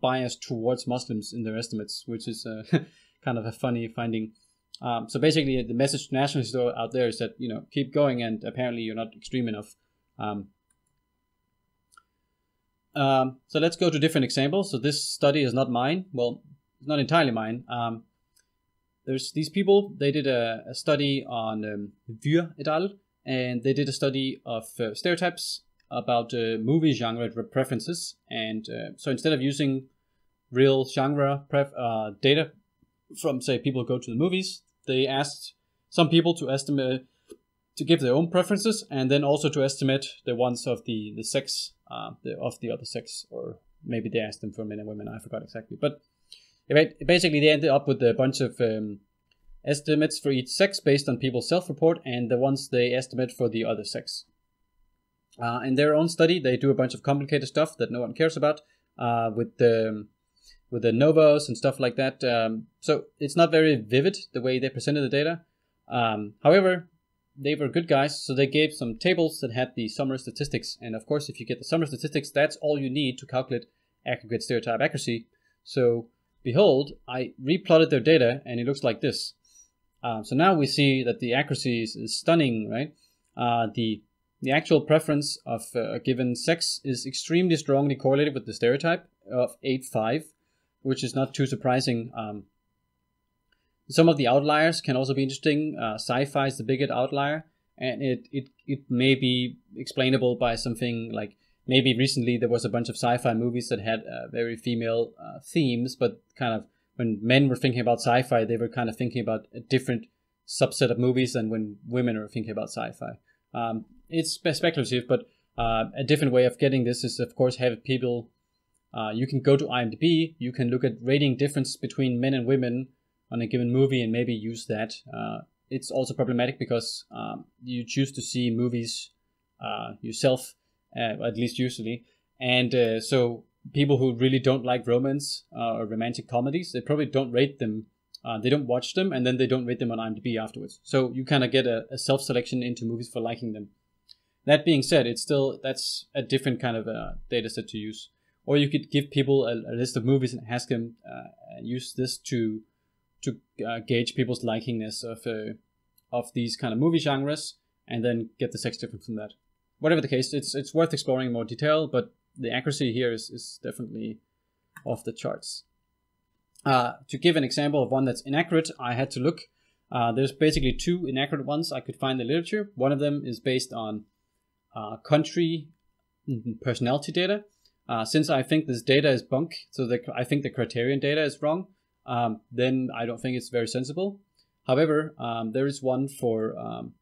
biased towards Muslims in their estimates, which is uh, kind of a funny finding. Um, so basically, the message to nationalists out there is that you know keep going, and apparently you're not extreme enough. Um, um, so let's go to different examples. So this study is not mine. Well, it's not entirely mine. Um, there's these people. They did a, a study on um, et al. and they did a study of uh, stereotypes about uh, movie genre preferences. And uh, so instead of using real genre pref- uh, data from say people who go to the movies, they asked some people to estimate to give their own preferences and then also to estimate the ones of the the sex uh, the, of the other sex or maybe they asked them for men and women i forgot exactly. But basically they ended up with a bunch of um, estimates for each sex based on people's self-report and the ones they estimate for the other sex. Uh, in their own study, they do a bunch of complicated stuff that no one cares about uh, with the with the ANOVAs and stuff like that. Um, so it's not very vivid the way they presented the data. Um, however, they were good guys, so they gave some tables that had the summary statistics. And of course, if you get the summary statistics, that's all you need to calculate aggregate stereotype accuracy. So behold, I replotted their data, and it looks like this. Um, so now we see that the accuracy is, is stunning, right? Uh, the the actual preference of a given sex is extremely strongly correlated with the stereotype of 8.5, which is not too surprising. Um, some of the outliers can also be interesting. Uh, sci-fi is the biggest outlier, and it, it, it may be explainable by something like maybe recently there was a bunch of sci-fi movies that had uh, very female uh, themes, but kind of when men were thinking about sci-fi, they were kind of thinking about a different subset of movies than when women are thinking about sci-fi. Um, it's speculative, but uh, a different way of getting this is, of course, have people. Uh, you can go to IMDb. You can look at rating difference between men and women on a given movie and maybe use that. Uh, it's also problematic because um, you choose to see movies uh, yourself, uh, at least usually, and uh, so people who really don't like romance or romantic comedies, they probably don't rate them they don't watch them and then they don't rate them on IMDb afterwards. So you kind of get a, a self selection into movies for liking them. That being said, it's still that's a different kind of data set to use. Or you could give people a, a list of movies and ask them uh, use this to to uh, gauge people's likingness of uh, of these kind of movie genres, and then get the sex difference from that. Whatever the case, it's it's worth exploring in more detail, but the accuracy here is, is definitely off the charts. Uh, to give an example of one that's inaccurate, I had to look. Uh, there's basically two inaccurate ones I could find in the literature. One of them is based on uh, country mm-hmm, personality data. Uh, since I think this data is bunk, so the, I think the criterion data is wrong, um, then I don't think it's very sensible. However, um, there is one for, um,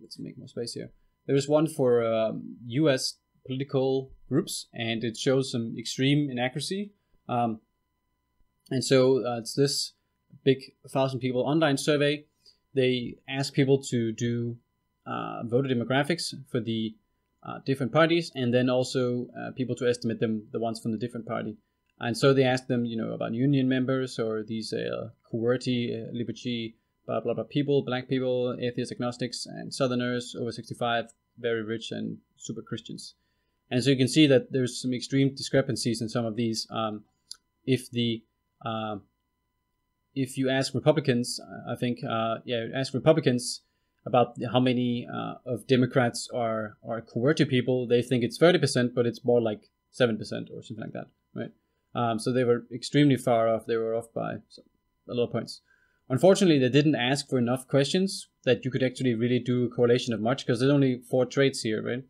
let's make more space here. There is one for US um, political groups, and it shows some extreme inaccuracy. Um, and so uh, it's this big thousand people online survey. They ask people to do uh, voter demographics for the uh, different parties, and then also uh, people to estimate them, the ones from the different party. And so they ask them, you know, about union members or these uh, QWERTY, uh, liberty, blah blah blah people, black people, atheists, agnostics, and Southerners over 65, very rich and super Christians. And so you can see that there's some extreme discrepancies in some of these. Um, if the uh, if you ask Republicans, I think, uh, yeah, ask Republicans about how many uh, of Democrats are are QWERTY people, they think it's thirty percent, but it's more like seven percent or something like that, right? Um, so they were extremely far off. They were off by a lot of points. Unfortunately, they didn't ask for enough questions that you could actually really do a correlation of much because there's only four traits here, right?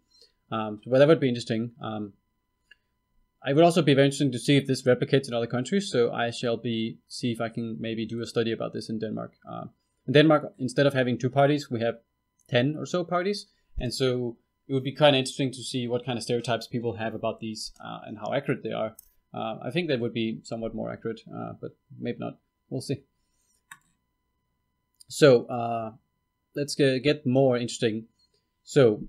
Um, but that would be interesting. Um, I would also be very to see if this replicates in other countries. So I shall be see if I can maybe do a study about this in Denmark. Uh, in Denmark, instead of having two parties, we have ten or so parties, and so it would be kind of interesting to see what kind of stereotypes people have about these uh, and how accurate they are. Uh, I think that would be somewhat more accurate, uh, but maybe not. We'll see. So uh, let's get more interesting. So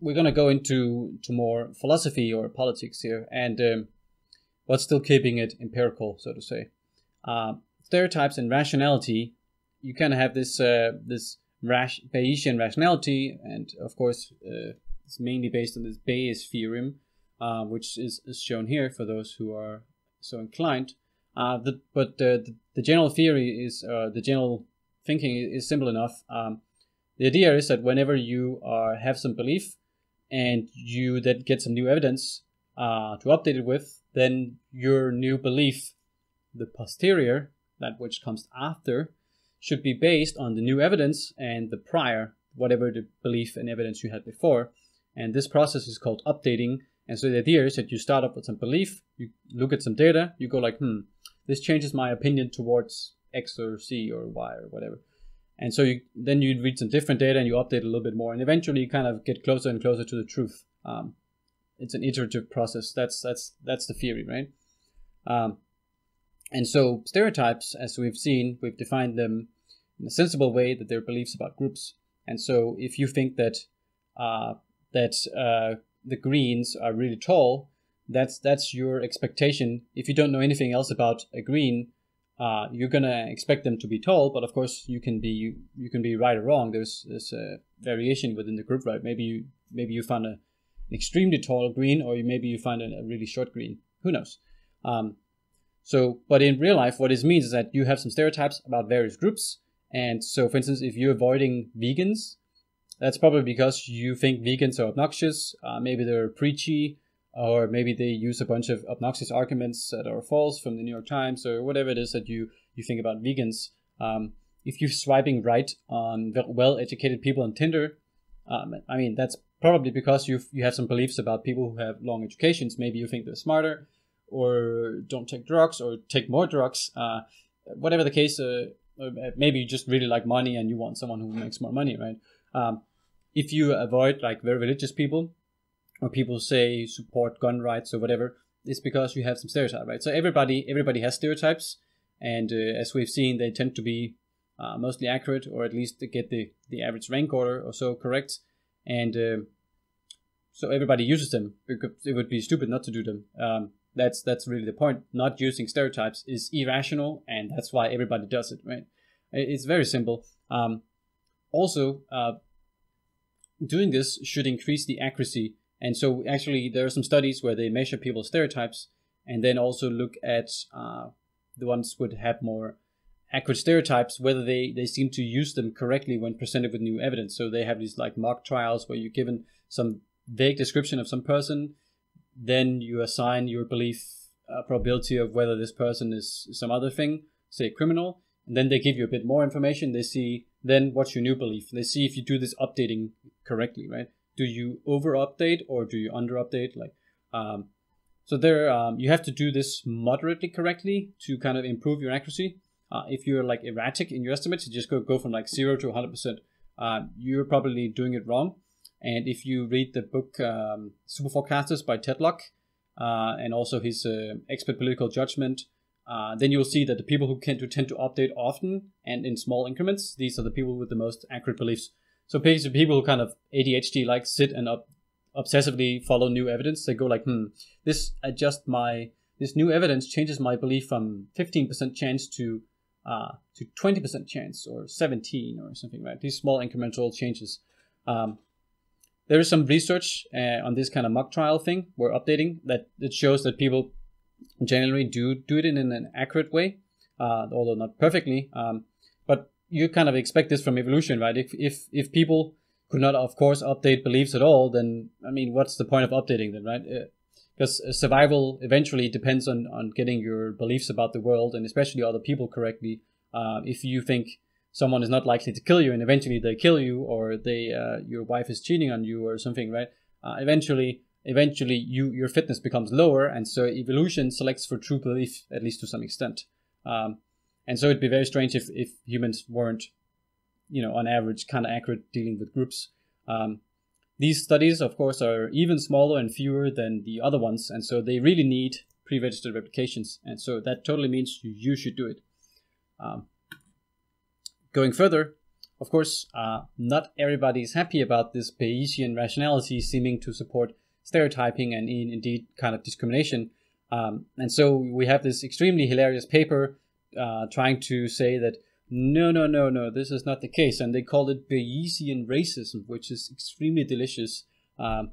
we're going to go into to more philosophy or politics here, and um, what's still keeping it empirical, so to say. Uh, stereotypes and rationality, you kind of have this uh, this rash- Bayesian rationality, and of course, uh, it's mainly based on this Bayes theorem, uh, which is, is shown here for those who are so inclined. Uh, the, but the, the general theory is uh, the general thinking is simple enough. Um, the idea is that whenever you are have some belief and you then get some new evidence uh, to update it with, then your new belief, the posterior, that which comes after, should be based on the new evidence and the prior, whatever the belief and evidence you had before. And this process is called updating. And so the idea is that you start up with some belief, you look at some data, you go like, hmm, this changes my opinion towards X or C or Y or whatever. And so you then you read some different data and you update a little bit more. And eventually you kind of get closer and closer to the truth. Um, it's an iterative process. That's that's that's the theory right? Um, and so stereotypes as we've seen we've defined them in a sensible way that they're beliefs about groups and so if you think that uh, that uh, the greens are really tall, that's that's your expectation. If you don't know anything else about a green, uh, you're gonna expect them to be tall. But of course, you can be you, you can be right or wrong. There's there's a variation within the group, right? Maybe you maybe you find a, an extremely tall green, or you, maybe you find a, a really short green. Who knows? Um, so, but in real life, what this means is that you have some stereotypes about various groups. And so, for instance, if you're avoiding vegans, that's probably because you think vegans are obnoxious. Uh, maybe they're preachy, or maybe they use a bunch of obnoxious arguments that are false from the New York Times, or whatever it is that you you think about vegans. Um, if you're swiping right on well-educated people on Tinder, um, I mean that's probably because you you have some beliefs about people who have long educations. Maybe you think they're smarter, or don't take drugs, or take more drugs. Uh, whatever the case, uh, maybe you just really like money and you want someone who makes more money, right? Um, if you avoid like very religious people, or people say support gun rights or whatever, it's because you have some stereotype, right? So everybody everybody has stereotypes, and uh, as we've seen, they tend to be uh, mostly accurate, or at least get the the average rank order or so correct, and uh, so everybody uses them because it would be stupid not to do them. Um, that's that's really the point. Not using stereotypes is irrational, and that's why everybody does it, right? It's very simple. Um, also, uh, doing this should increase the accuracy. And so, actually, there are some studies where they measure people's stereotypes and then also look at uh, the ones would have more accurate stereotypes, whether they, they seem to use them correctly when presented with new evidence. So they have these like mock trials where you're given some vague description of some person, then you assign your belief uh, probability of whether this person is some other thing, say criminal, and then they give you a bit more information. They see then what's your new belief. They see if you do this updating correctly, right? Do you over update or do you under update? Like, um, so there, um, you have to do this moderately correctly to kind of improve your accuracy. Uh, if you're like erratic in your estimates, you just go go from like zero to 100 percent. Uh, you're probably doing it wrong. And if you read the book um, Super Forecasters by Tetlock, uh, and also his uh, expert political judgment, uh, then you'll see that the people who tend to tend to update often and in small increments, these are the people with the most accurate beliefs. So basically, people who kind of ADHD like sit and up, obsessively follow new evidence. They go like, hmm, this adjust my this new evidence changes my belief from 15% chance to uh, to 20% chance or 17 or something, right? These small incremental changes. Um, there is some research uh, on this kind of mock trial thing we're updating that it shows that people generally do do it in an accurate way, uh, although not perfectly. Um, but you kind of expect this from evolution, right? If if if people could not, of course, update beliefs at all, then I mean, what's the point of updating them, right? Because uh, survival eventually depends on on getting your beliefs about the world and especially other people correctly. Uh, if you think someone is not likely to kill you and eventually they kill you or they uh, your wife is cheating on you or something, right? Uh, eventually eventually you your fitness becomes lower, and so evolution selects for true belief at least to some extent. Um, and so it'd be very strange if if humans weren't, you know, on average, kind of accurate dealing with groups. Um, these studies, of course, are even smaller and fewer than the other ones, and so they really need pre-registered replications, and so that totally means you should do it. Um, going further, of course, uh, not everybody is happy about this Bayesian rationality seeming to support stereotyping and in, indeed kind of discrimination. Um, and so we have this extremely hilarious paper uh, trying to say that no, no, no, no, this is not the case. And they call it Bayesian racism, which is extremely delicious. Um,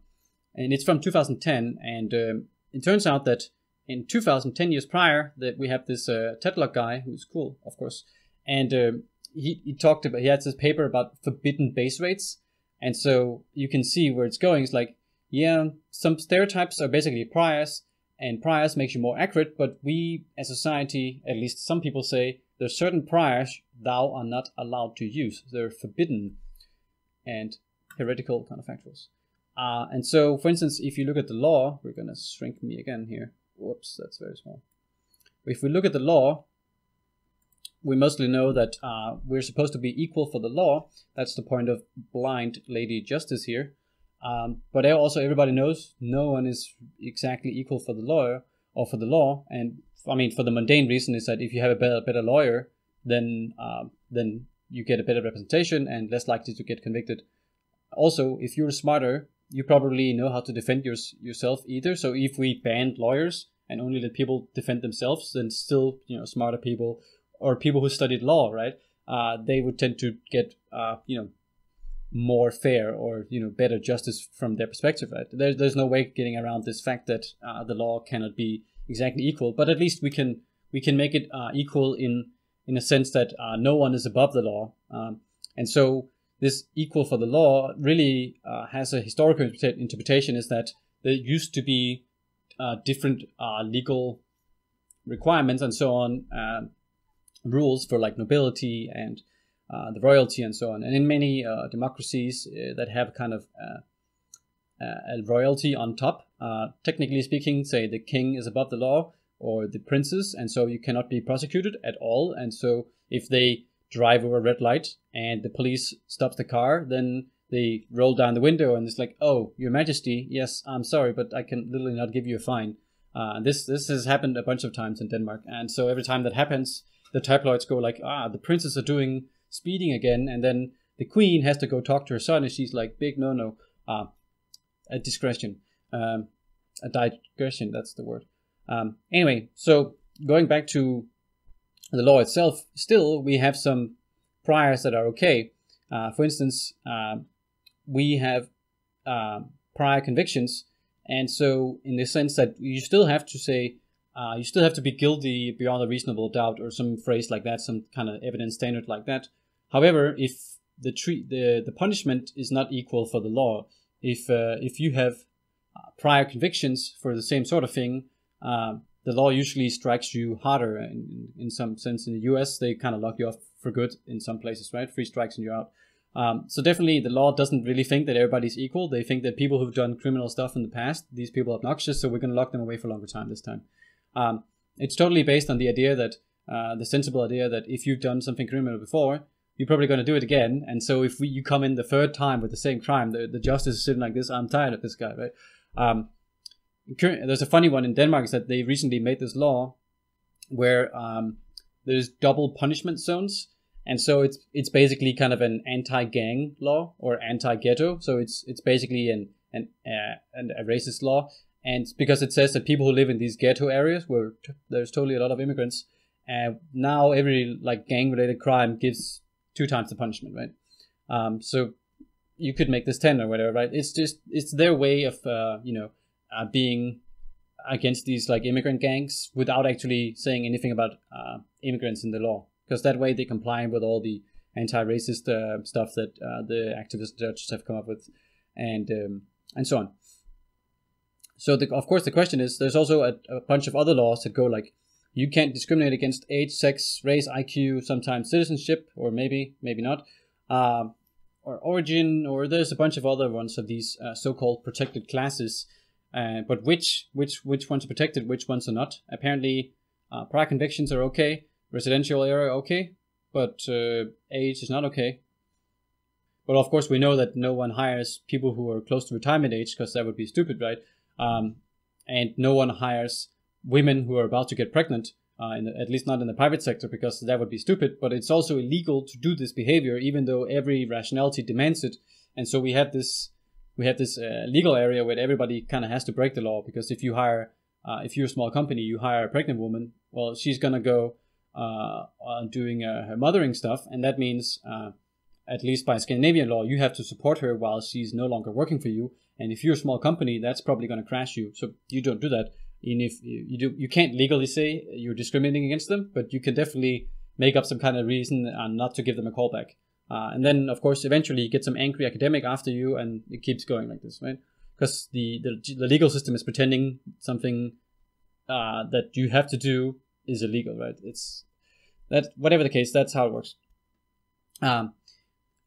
and it's from 2010. And um, it turns out that in 2010 years prior, that we have this uh, Tetlock guy who's cool, of course. And uh, he, he talked about, he had this paper about forbidden base rates. And so you can see where it's going. It's like yeah, some stereotypes are basically priors, and priors makes you more accurate, but we as society, at least some people say, there's certain priors thou are not allowed to use. They're forbidden and heretical kind counterfactuals. Uh, and so, for instance, if you look at the law, we're going to shrink me again here. Whoops, that's very small. If we look at the law, we mostly know that uh, we're supposed to be equal for the law. That's the point of blind lady justice here. Um, but also everybody knows no one is exactly equal for the lawyer or for the law. And I mean, for the mundane reason is that if you have a better, better lawyer, then uh, then you get a better representation and less likely to get convicted. Also, if you're smarter, you probably know how to defend your, yourself either. So if we banned lawyers and only let people defend themselves, then still, you know, smarter people or people who studied law, right? Uh, they would tend to get, uh, you know, more fair or you know better justice from their perspective. Right? There's there's no way getting around this fact that uh, the law cannot be exactly equal, but at least we can we can make it uh, equal in in a sense that uh, no one is above the law, um, and so this equal for the law really uh, has a historical interpretation. Is that there used to be different legal requirements and so on rules for like nobility and uh, the royalty and so on. And in many uh, democracies uh, that have kind of uh, a royalty on top, technically speaking, say the king is above the law or the princes, and so you cannot be prosecuted at all. And so if they drive over a red light and the police stops the car, then they roll down the window and it's like, "Oh, Your Majesty, yes, I'm sorry, but I can literally not give you a fine." Uh, this this has happened a bunch of times in Denmark, and so every time that happens, the tabloids go like, "Ah, the princes are doing speeding again, and then the queen has to go talk to her son, and she's like, "Big no no, uh, a discretion, um, a digression. That's the word." Um, anyway, so going back to the law itself, still we have some priors that are okay. Uh, for instance, uh, we have uh, prior convictions, and so in the sense that you still have to say uh, you still have to be guilty beyond a reasonable doubt, or some phrase like that, some kind of evidence standard like that. However, if the treat the, the punishment is not equal for the law, if uh, if you have uh, prior convictions for the same sort of thing, uh, the law usually strikes you harder. In, in some sense, in the U.S., they kind of lock you off for good in some places, right? Three strikes and you're out. Um, so definitely, the law doesn't really think that everybody's equal. They think that people who've done criminal stuff in the past, these people are obnoxious, so we're going to lock them away for a longer time this time. Um, it's totally based on the idea that uh, the sensible idea that if you've done something criminal before, you're probably going to do it again. And so if we, you come in the third time with the same crime, the, the justice is sitting like this. I'm tired of this guy, right? Um, there's a funny one in Denmark is that they recently made this law where um, there's double punishment zones, and so it's it's basically kind of an anti-gang law or anti-ghetto. So it's it's basically an an, uh, an a racist law, and because it says that people who live in these ghetto areas where t- there's totally a lot of immigrants, and uh, now every like gang-related crime gives two times the punishment, right? Um, so you could make this 10 or whatever, right? It's just, it's their way of, uh, you know, uh, being against these like immigrant gangs without actually saying anything about uh, immigrants in the law. Because that way they comply with all the anti-racist uh, stuff that uh, the activist judges have come up with and, um, and so on. So the, of course the question is, there's also a, a bunch of other laws that go like, you can't discriminate against age, sex, race, IQ, sometimes citizenship, or maybe, maybe not, uh, or origin, or there's a bunch of other ones of these uh, so-called protected classes. Uh, but which which which ones are protected, which ones are not? Apparently, uh, prior convictions are okay, residential area okay, but uh, age is not okay. But of course, we know that no one hires people who are close to retirement age because that would be stupid, right? Um, and no one hires women who are about to get pregnant, uh, the, at least not in the private sector, because that would be stupid. But it's also illegal to do this behavior, even though every rationality demands it. And so we have this we have this uh, legal area where everybody kind of has to break the law because if you hire uh, if you're a small company, you hire a pregnant woman, well, she's gonna go uh, doing uh, her mothering stuff, and that means, uh, at least by Scandinavian law, you have to support her while she's no longer working for you. And if you're a small company, that's probably gonna crash you. So you don't do that. Even if you do you can't legally say you're discriminating against them but you can definitely make up some kind of reason and not to give them a callback uh, and then of course eventually you get some angry academic after you and it keeps going like this right? Because the, the, the legal system is pretending something uh, that you have to do is illegal right? It's that whatever the case that's how it works. Um,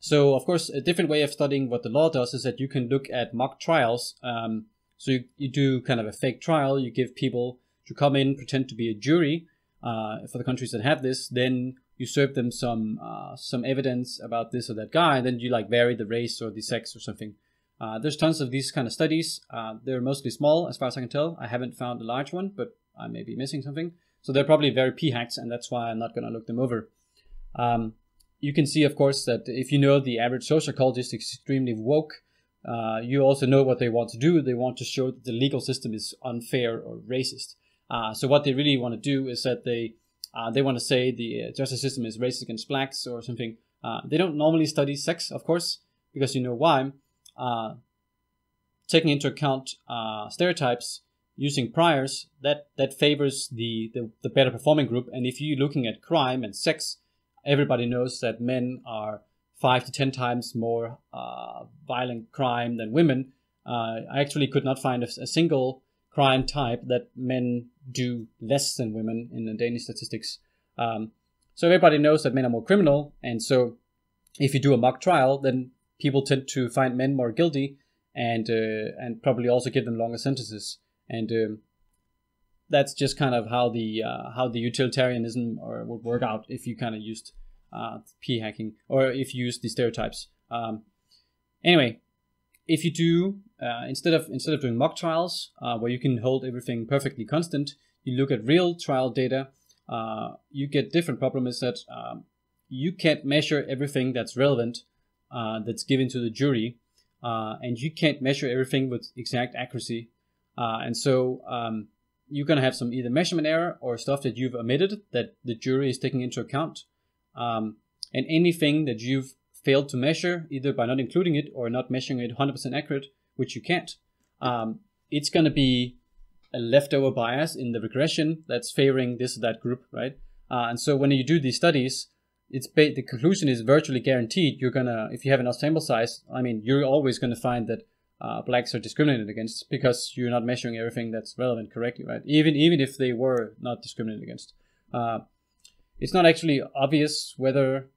so of course a different way of studying what the law does is that you can look at mock trials um, so you, you do kind of a fake trial. You give people to come in, pretend to be a jury uh, for the countries that have this. Then you serve them some uh, some evidence about this or that guy. And then you like vary the race or the sex or something. Uh, there's tons of these kind of studies. Uh, they're mostly small, as far as I can tell. I haven't found a large one, but I may be missing something. So they're probably very p hacks, and that's why I'm not going to look them over. Um, you can see, of course, that if you know the average social sociologist is extremely woke, uh, you also know what they want to do. They want to show that the legal system is unfair or racist. Uh, so what they really want to do is that they uh, they want to say the uh, justice system is racist against blacks or something. Uh, they don't normally study sex, of course, because you know why. Uh, taking into account stereotypes using priors, that that favors the, the the better performing group. And if you're looking at crime and sex, everybody knows that men are five to ten times more uh, violent crime than women. Uh, I actually could not find a, a, single crime type that men do less than women in the Danish statistics. Um, so everybody knows that men are more criminal, and so if you do a mock trial, then people tend to find men more guilty, and uh, and probably also give them longer sentences. And um, that's just kind of how the uh, how the utilitarianism or would work out if you kind of used uh, p hacking or if you use the stereotypes. Um, anyway, if you do uh, instead of instead of doing mock trials uh, where you can hold everything perfectly constant, you look at real trial data. Uh, you get different problem is that um, you can't measure everything that's relevant uh, that's given to the jury, and you can't measure everything with exact accuracy. and so um, you're going to have some either measurement error or stuff that you've omitted that the jury is taking into account. Um, and anything that you've failed to measure, either by not including it or not measuring it 100% accurate, which you can't, um, it's going to be a leftover bias in the regression that's favoring this or that group, right? Uh, and so when you do these studies, it's the conclusion is virtually guaranteed. You're gonna, if you have enough sample size, I mean, you're always going to find that uh, blacks are discriminated against because you're not measuring everything that's relevant correctly, right? Even even if they were not discriminated against. Uh, it's not actually obvious whether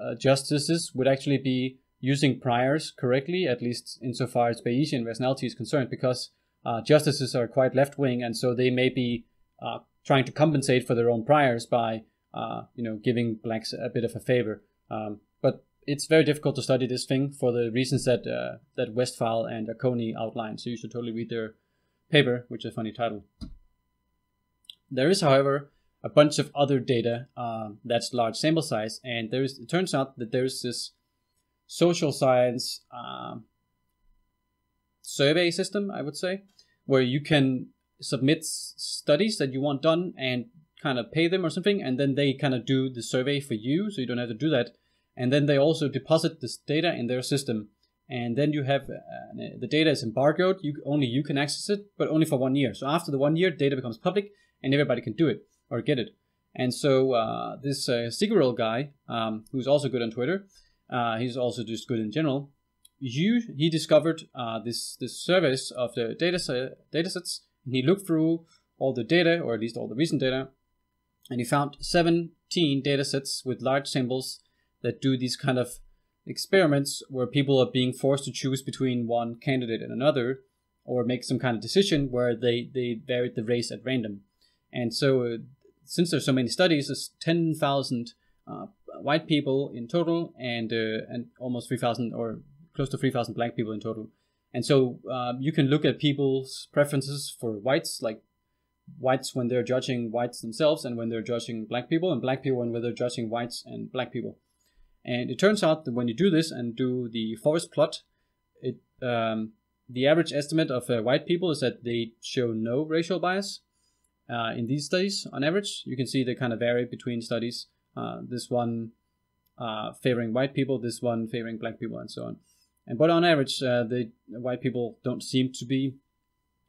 uh, justices would actually be using priors correctly, at least insofar as Bayesian rationality is concerned, because uh, justices are quite left wing, and so they may be uh, trying to compensate for their own priors by, uh, you know, giving blacks a bit of a favor. Um, it's very difficult to study this thing for the reasons that uh, that Westphal and Acconi outline. So you should totally read their paper, which is a funny title. There is, however, a bunch of other data um, that's large sample size, and there's it turns out that there's this social science um, survey system, I would say, where you can submit s- studies that you want done and kind of pay them or something, and then they kind of do the survey for you, so you don't have to do that. And then they also deposit this data in their system, and then you have uh, the data is embargoed. You only you can access it, but only for one year. So after the one year, data becomes public, and everybody can do it or get it. And so uh, this uh, guy, um, who's also good on Twitter, uh, he's also just good in general. You, he discovered uh, this this service of the data data sets and he looked through all the data, or at least all the recent data, and he found 17 data sets with large samples that do these kind of experiments where people are being forced to choose between one candidate and another, or make some kind of decision where they they varied the race at random. And so, uh, since there's so many studies, there's 10,000 uh, white people in total, and uh, and almost 3,000 or close to 3,000 black people in total. And so um, you can look at people's preferences for whites, like whites when they're judging whites themselves, and when they're judging black people, and black people when they're judging whites and black people. And it turns out that when you do this and do the forest plot, it um, the average estimate of uh, white people is that they show no racial bias, uh, in these studies on average. You can see they kind of vary between studies. Uh, this one uh, favoring white people, this one favoring black people, and so on. And but on average, uh, the white people don't seem to be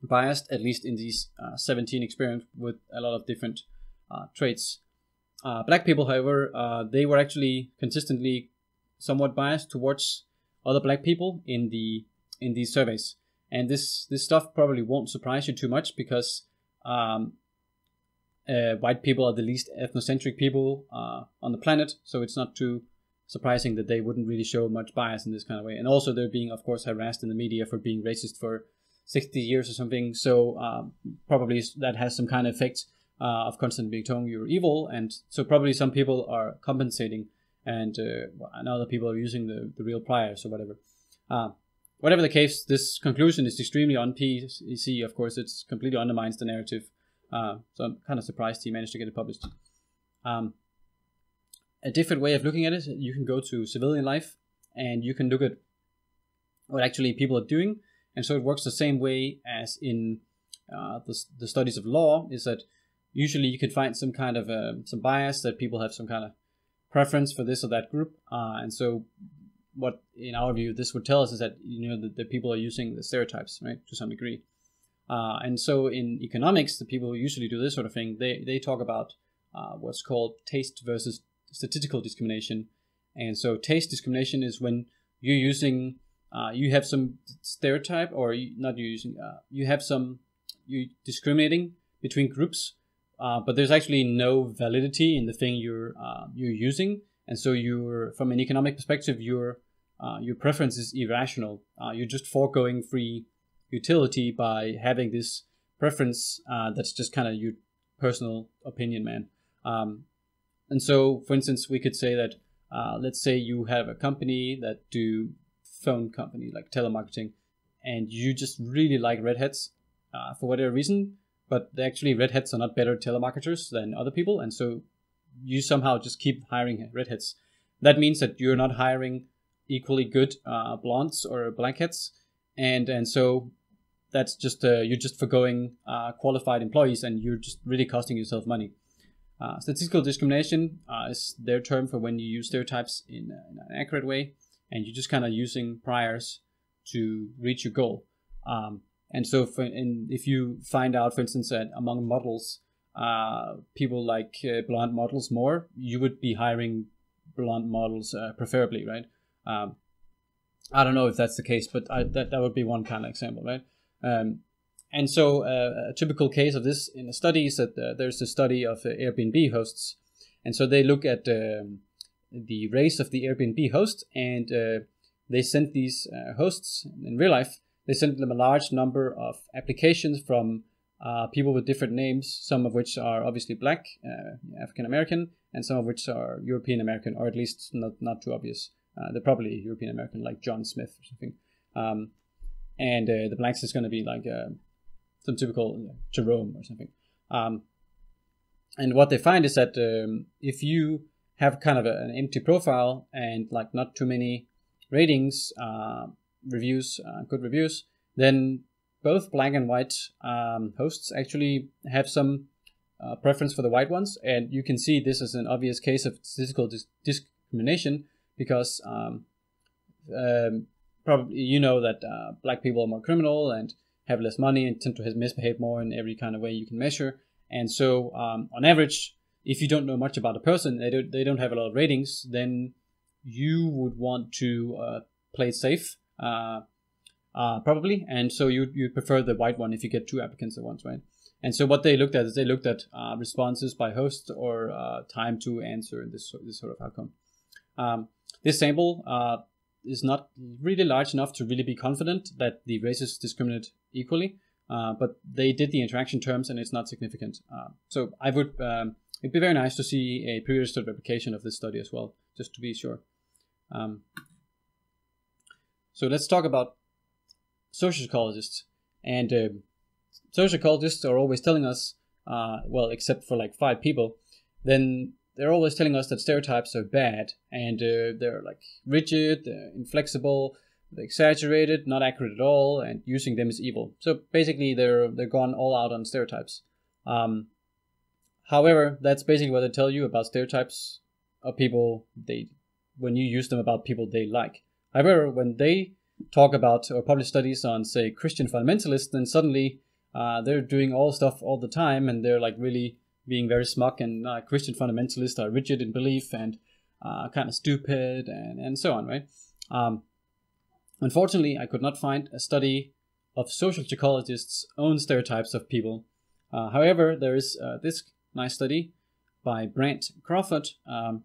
biased, at least in these uh, 17 experiments with a lot of different uh, black people, however, they were actually consistently somewhat biased towards other black people in the in these surveys. And this this stuff probably won't surprise you too much because um, uh, white people are the least ethnocentric people uh, on the planet, so it's not too surprising that they wouldn't really show much bias in this kind of way. And also, they're being, of course, harassed in the media for being racist for 60 years or something. So um, probably that has some kind of effect uh, of constantly being told you're evil. And so probably some people are compensating, and uh, and other people are using the, the real priors or whatever. Uh, whatever the case, this conclusion is extremely on PC. Of course, it completely undermines the narrative uh, so I'm kind of surprised he managed to get it published. Um, a different way of looking at it, you can go to civilian life and you can look at what actually people are doing. And so it works the same way as in uh, the, the studies of law is that usually you can find some kind of uh, some bias that people have some kind of preference for this or that group. Uh, and so what in our view this would tell us is that you know the, the people are using the stereotypes right to some degree uh, and so in economics the people who usually do this sort of thing they, they talk about uh, what's called taste versus statistical discrimination and so taste discrimination is when you're using uh, you have some stereotype or you, not you using uh, you have some you're discriminating between groups uh, but there's actually no validity in the thing you're uh, you're using and so you're from an economic perspective you're uh, your preference is irrational. Uh, you're just foregoing free utility by having this preference uh, that's just kind of your personal opinion, man. Um, and so, for instance, we could say that let's say you have a company that do phone company like telemarketing, and you just really like redheads for whatever reason, but actually redheads are not better telemarketers than other people, and so you somehow just keep hiring redheads. That means that you're not hiring equally good uh, blondes or blackheads, and and so that's just uh, you're just forgoing uh, qualified employees, and you're just really costing yourself money. Uh, statistical discrimination uh, is their term for when you use stereotypes in, in an accurate way, and you're just kind of using priors to reach your goal. Um, and so, for, and if you find out, for instance, that among models, uh, people like uh, blonde models more, you would be hiring blonde models uh, preferably, right? Um, I don't know if that's the case, but I, that that would be one kind of example, right? Um, and so uh, a typical case of this in the study is that uh, there's a study of uh, Airbnb hosts, and so they look at um, the race of the Airbnb host, and they sent these hosts in real life. They sent them a large number of applications from uh, people with different names, some of which are obviously black, African American, and some of which are European American, or at least not not too obvious. Uh, they're probably European American, like John Smith or something. Um, and uh, the blanks is going to be like uh, some typical Jerome or something. Um, and what they find is that um, if you have kind of a, an empty profile and like not too many ratings, uh, reviews, uh, good reviews, then both black and white um, hosts actually have some uh, preference for the white ones. And you can see this is an obvious case of statistical dis- discrimination because um, um, probably you know that uh, black people are more criminal and have less money and tend to misbehave more in every kind of way you can measure. And so, um, on average, if you don't know much about a person, they don't, they don't have a lot of ratings, then you would want to uh, play it safe, uh, uh, probably. And so you you prefer the white one if you get two applicants at once, right? And so what they looked at is they looked at uh, responses by host or uh, time to answer this this sort of outcome. Um, this sample uh, is not really large enough to really be confident that the races discriminate equally, uh, but they did the interaction terms and it's not significant. Uh, so I would, um, it'd be very nice to see a pre-registered replication of this study as well, just to be sure. Um, so let's talk about social psychologists. And uh, social psychologists are always telling us, uh, well, except for like five people, then they're always telling us that stereotypes are bad and uh, they're like rigid, they're inflexible, they're exaggerated, not accurate at all, and using them is evil. So basically, they're they're gone all out on stereotypes. Um, however, that's basically what they tell you about stereotypes of people they when you use them about people they like. However, when they talk about or publish studies on say Christian fundamentalists, then suddenly uh, they're doing all stuff all the time and they're like really being very smug and uh, Christian fundamentalists are rigid in belief and uh, kind of stupid and, and so on, right? Um, unfortunately, I could not find a study of social psychologists' own stereotypes of people. Uh, however, there is uh, this nice study by Brandt Crawford, um,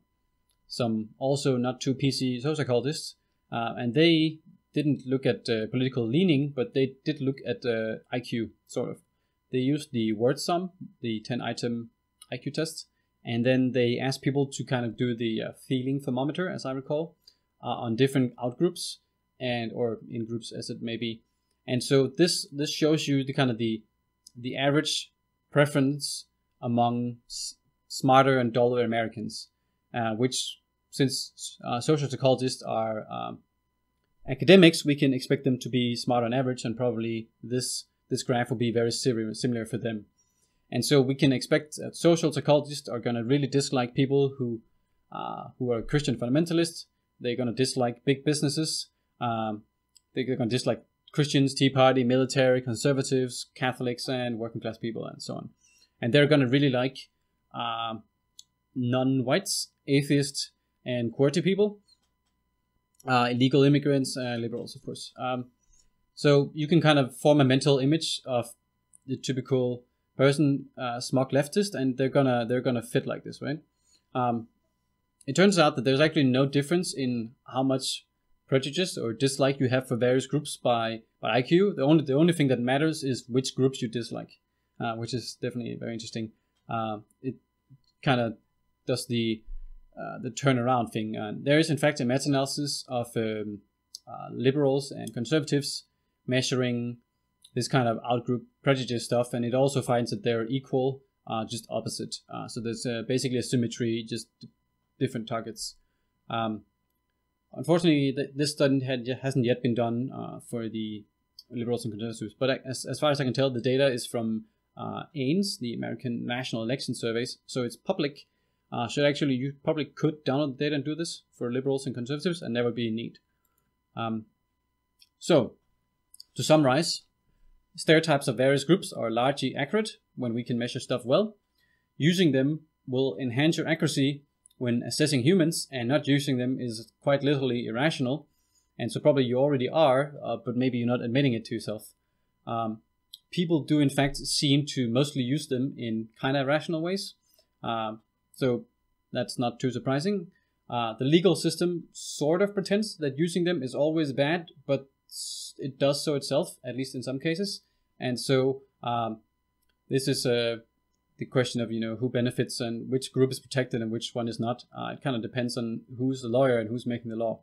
some also not too PC social psychologists, uh, and they didn't look at uh, political leaning, but they did look at IQ, sort of they used the Wordsum, the 10 item IQ test, and then they asked people to kind of do the uh, feeling thermometer, as I recall, uh, on different outgroups and or in groups as it may be. And so this this shows you the kind of the the average preference among s- smarter and duller Americans, uh, which since uh, social psychologists are um, academics, we can expect them to be smart on average, and probably this this graph will be very similar for them. And so we can expect that social psychologists are going to really dislike people who uh, who are Christian fundamentalists. They're going to dislike big businesses. Um, they're going to dislike Christians, Tea Party, military, conservatives, Catholics, and working class people, and so on. And they're going to really like uh, non-whites, atheists, and QWERTY people, uh, illegal immigrants, and liberals, of course. Um, so you can kind of form a mental image of the typical person, uh, smug leftist, and they're gonna they're gonna fit like this, right? Um, it turns out that there's actually no difference in how much prejudice or dislike you have for various groups by, by IQ. The only the only thing that matters is which groups you dislike, uh, which is definitely very interesting. Uh, it kind of does the uh, the turnaround thing. And there is in fact a meta-analysis of um, uh, liberals and conservatives measuring this kind of outgroup prejudice stuff, and it also finds that they're equal, uh, just opposite. Uh, so there's basically a symmetry, just different targets. Um, unfortunately, th- this study had, hasn't yet been done uh, for the liberals and conservatives. But as, as far as I can tell, the data is from uh, ANES, the American National Election Surveys. So it's public. Uh, so actually, you probably could download the data and do this for liberals and conservatives, and never be in need. Um, so, to summarize, stereotypes of various groups are largely accurate when we can measure stuff well. Using them will enhance your accuracy when assessing humans and not using them is quite literally irrational. And so probably you already are, uh, but maybe you're not admitting it to yourself. Um, people do in fact seem to mostly use them in kind of rational ways. Uh, so that's not too surprising. Uh, the legal system sort of pretends that using them is always bad, but it does so itself, at least in some cases. And so um, this is a the question of you know who benefits and which group is protected and which one is not. Uh, it kind of depends on who's the lawyer and who's making the law.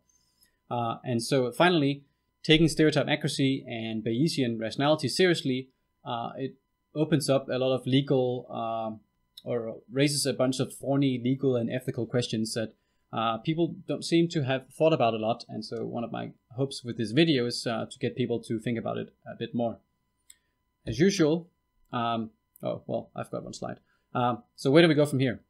Uh, and so finally, taking stereotype accuracy and Bayesian rationality seriously, uh, it opens up a lot of legal um, or raises a bunch of thorny legal and ethical questions that uh, people don't seem to have thought about a lot. And so one of my hopes with this video is uh, to get people to think about it a bit more. As usual, um, Oh, well, I've got one slide. Um, so where do we go from here?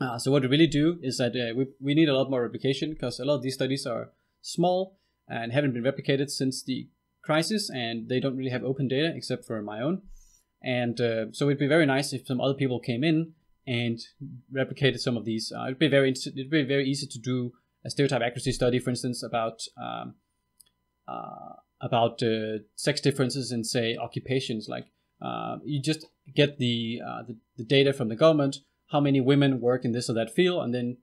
Uh, so what we really do is that uh, we, we need a lot more replication because a lot of these studies are small and haven't been replicated since the crisis and they don't really have open data except for my own. And uh, so it'd be very nice if some other people came in and replicated some of these. Uh, it'd be very it'd be very easy to do a stereotype accuracy study, for instance, about um, uh, about uh, sex differences in say occupations like uh, you just get the, uh, the, the data from the government, how many women work in this or that field, and then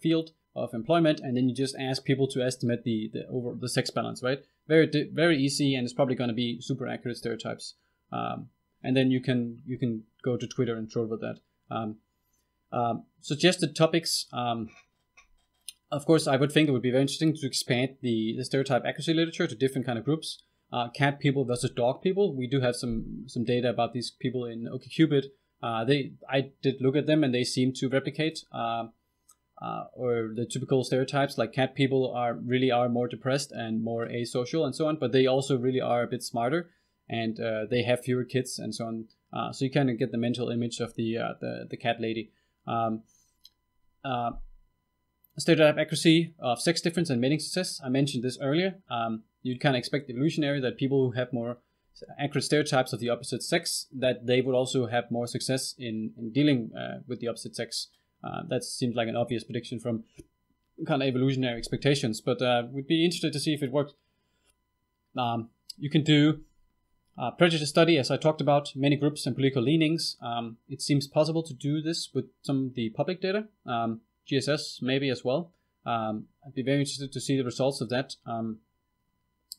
field of employment, and then you just ask people to estimate the the over the sex balance, right? Very very easy, and it's probably going to be super accurate stereotypes. Um, and then you can you can go to Twitter and troll with that. Um, um, suggested topics. Um, of course, I would think it would be very interesting to expand the, the stereotype accuracy literature to different kind of groups uh, cat people versus dog people. We do have some some data about these people in OkCupid. Uh, they I did look at them and they seem to replicate uh, uh, or the typical stereotypes like cat people are really are more depressed and more asocial and so on, but they also really are a bit smarter and uh, they have fewer kids and so on. Uh, so you kind of get the mental image of the uh, the, the cat lady. Um, uh, stereotype accuracy of sex difference and mating success. I mentioned this earlier. Um, you'd kind of expect evolutionary that people who have more accurate stereotypes of the opposite sex that they would also have more success in, in dealing uh, with the opposite sex uh, that seems like an obvious prediction from kind of evolutionary expectations but uh, we'd be interested to see if it works um, you can do a prejudice study as i talked about many groups and political leanings um, it seems possible to do this with some of the public data um, gss maybe as well um, i'd be very interested to see the results of that um,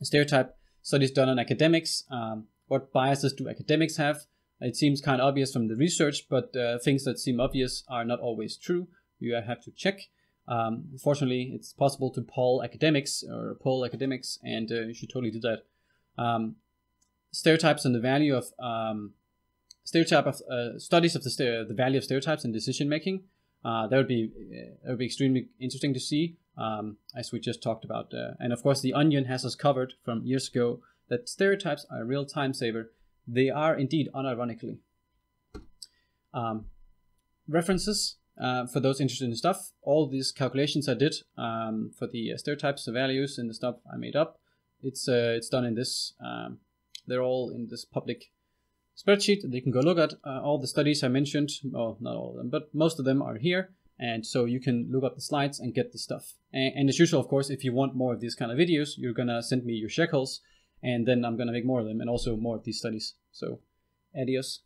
stereotype studies done on academics. Um, what biases do academics have? It seems kind of obvious from the research, but uh, things that seem obvious are not always true. You have to check. Um, fortunately, it's possible to poll academics or poll academics, and uh, you should totally do that. Um, stereotypes and the value of um, stereotype of uh, studies of the, the value of stereotypes in decision making. Uh, that would be uh, that would be extremely interesting to see, um, as we just talked about. Uh, and of course, the Onion has us covered from years ago that stereotypes are a real time saver. They are indeed, unironically. Um, references uh, for those interested in stuff. All these calculations I did um, for the uh, stereotypes, the values, and the stuff I made up. It's uh, it's done in this. Um, they're all in this public spreadsheet that you can go look at. Uh, all the studies I mentioned, well, not all of them, but most of them are here. And so you can look up the slides and get the stuff. And, and as usual, of course, if you want more of these kind of videos, you're gonna send me your shekels, and then I'm gonna make more of them, and also more of these studies. So, adios.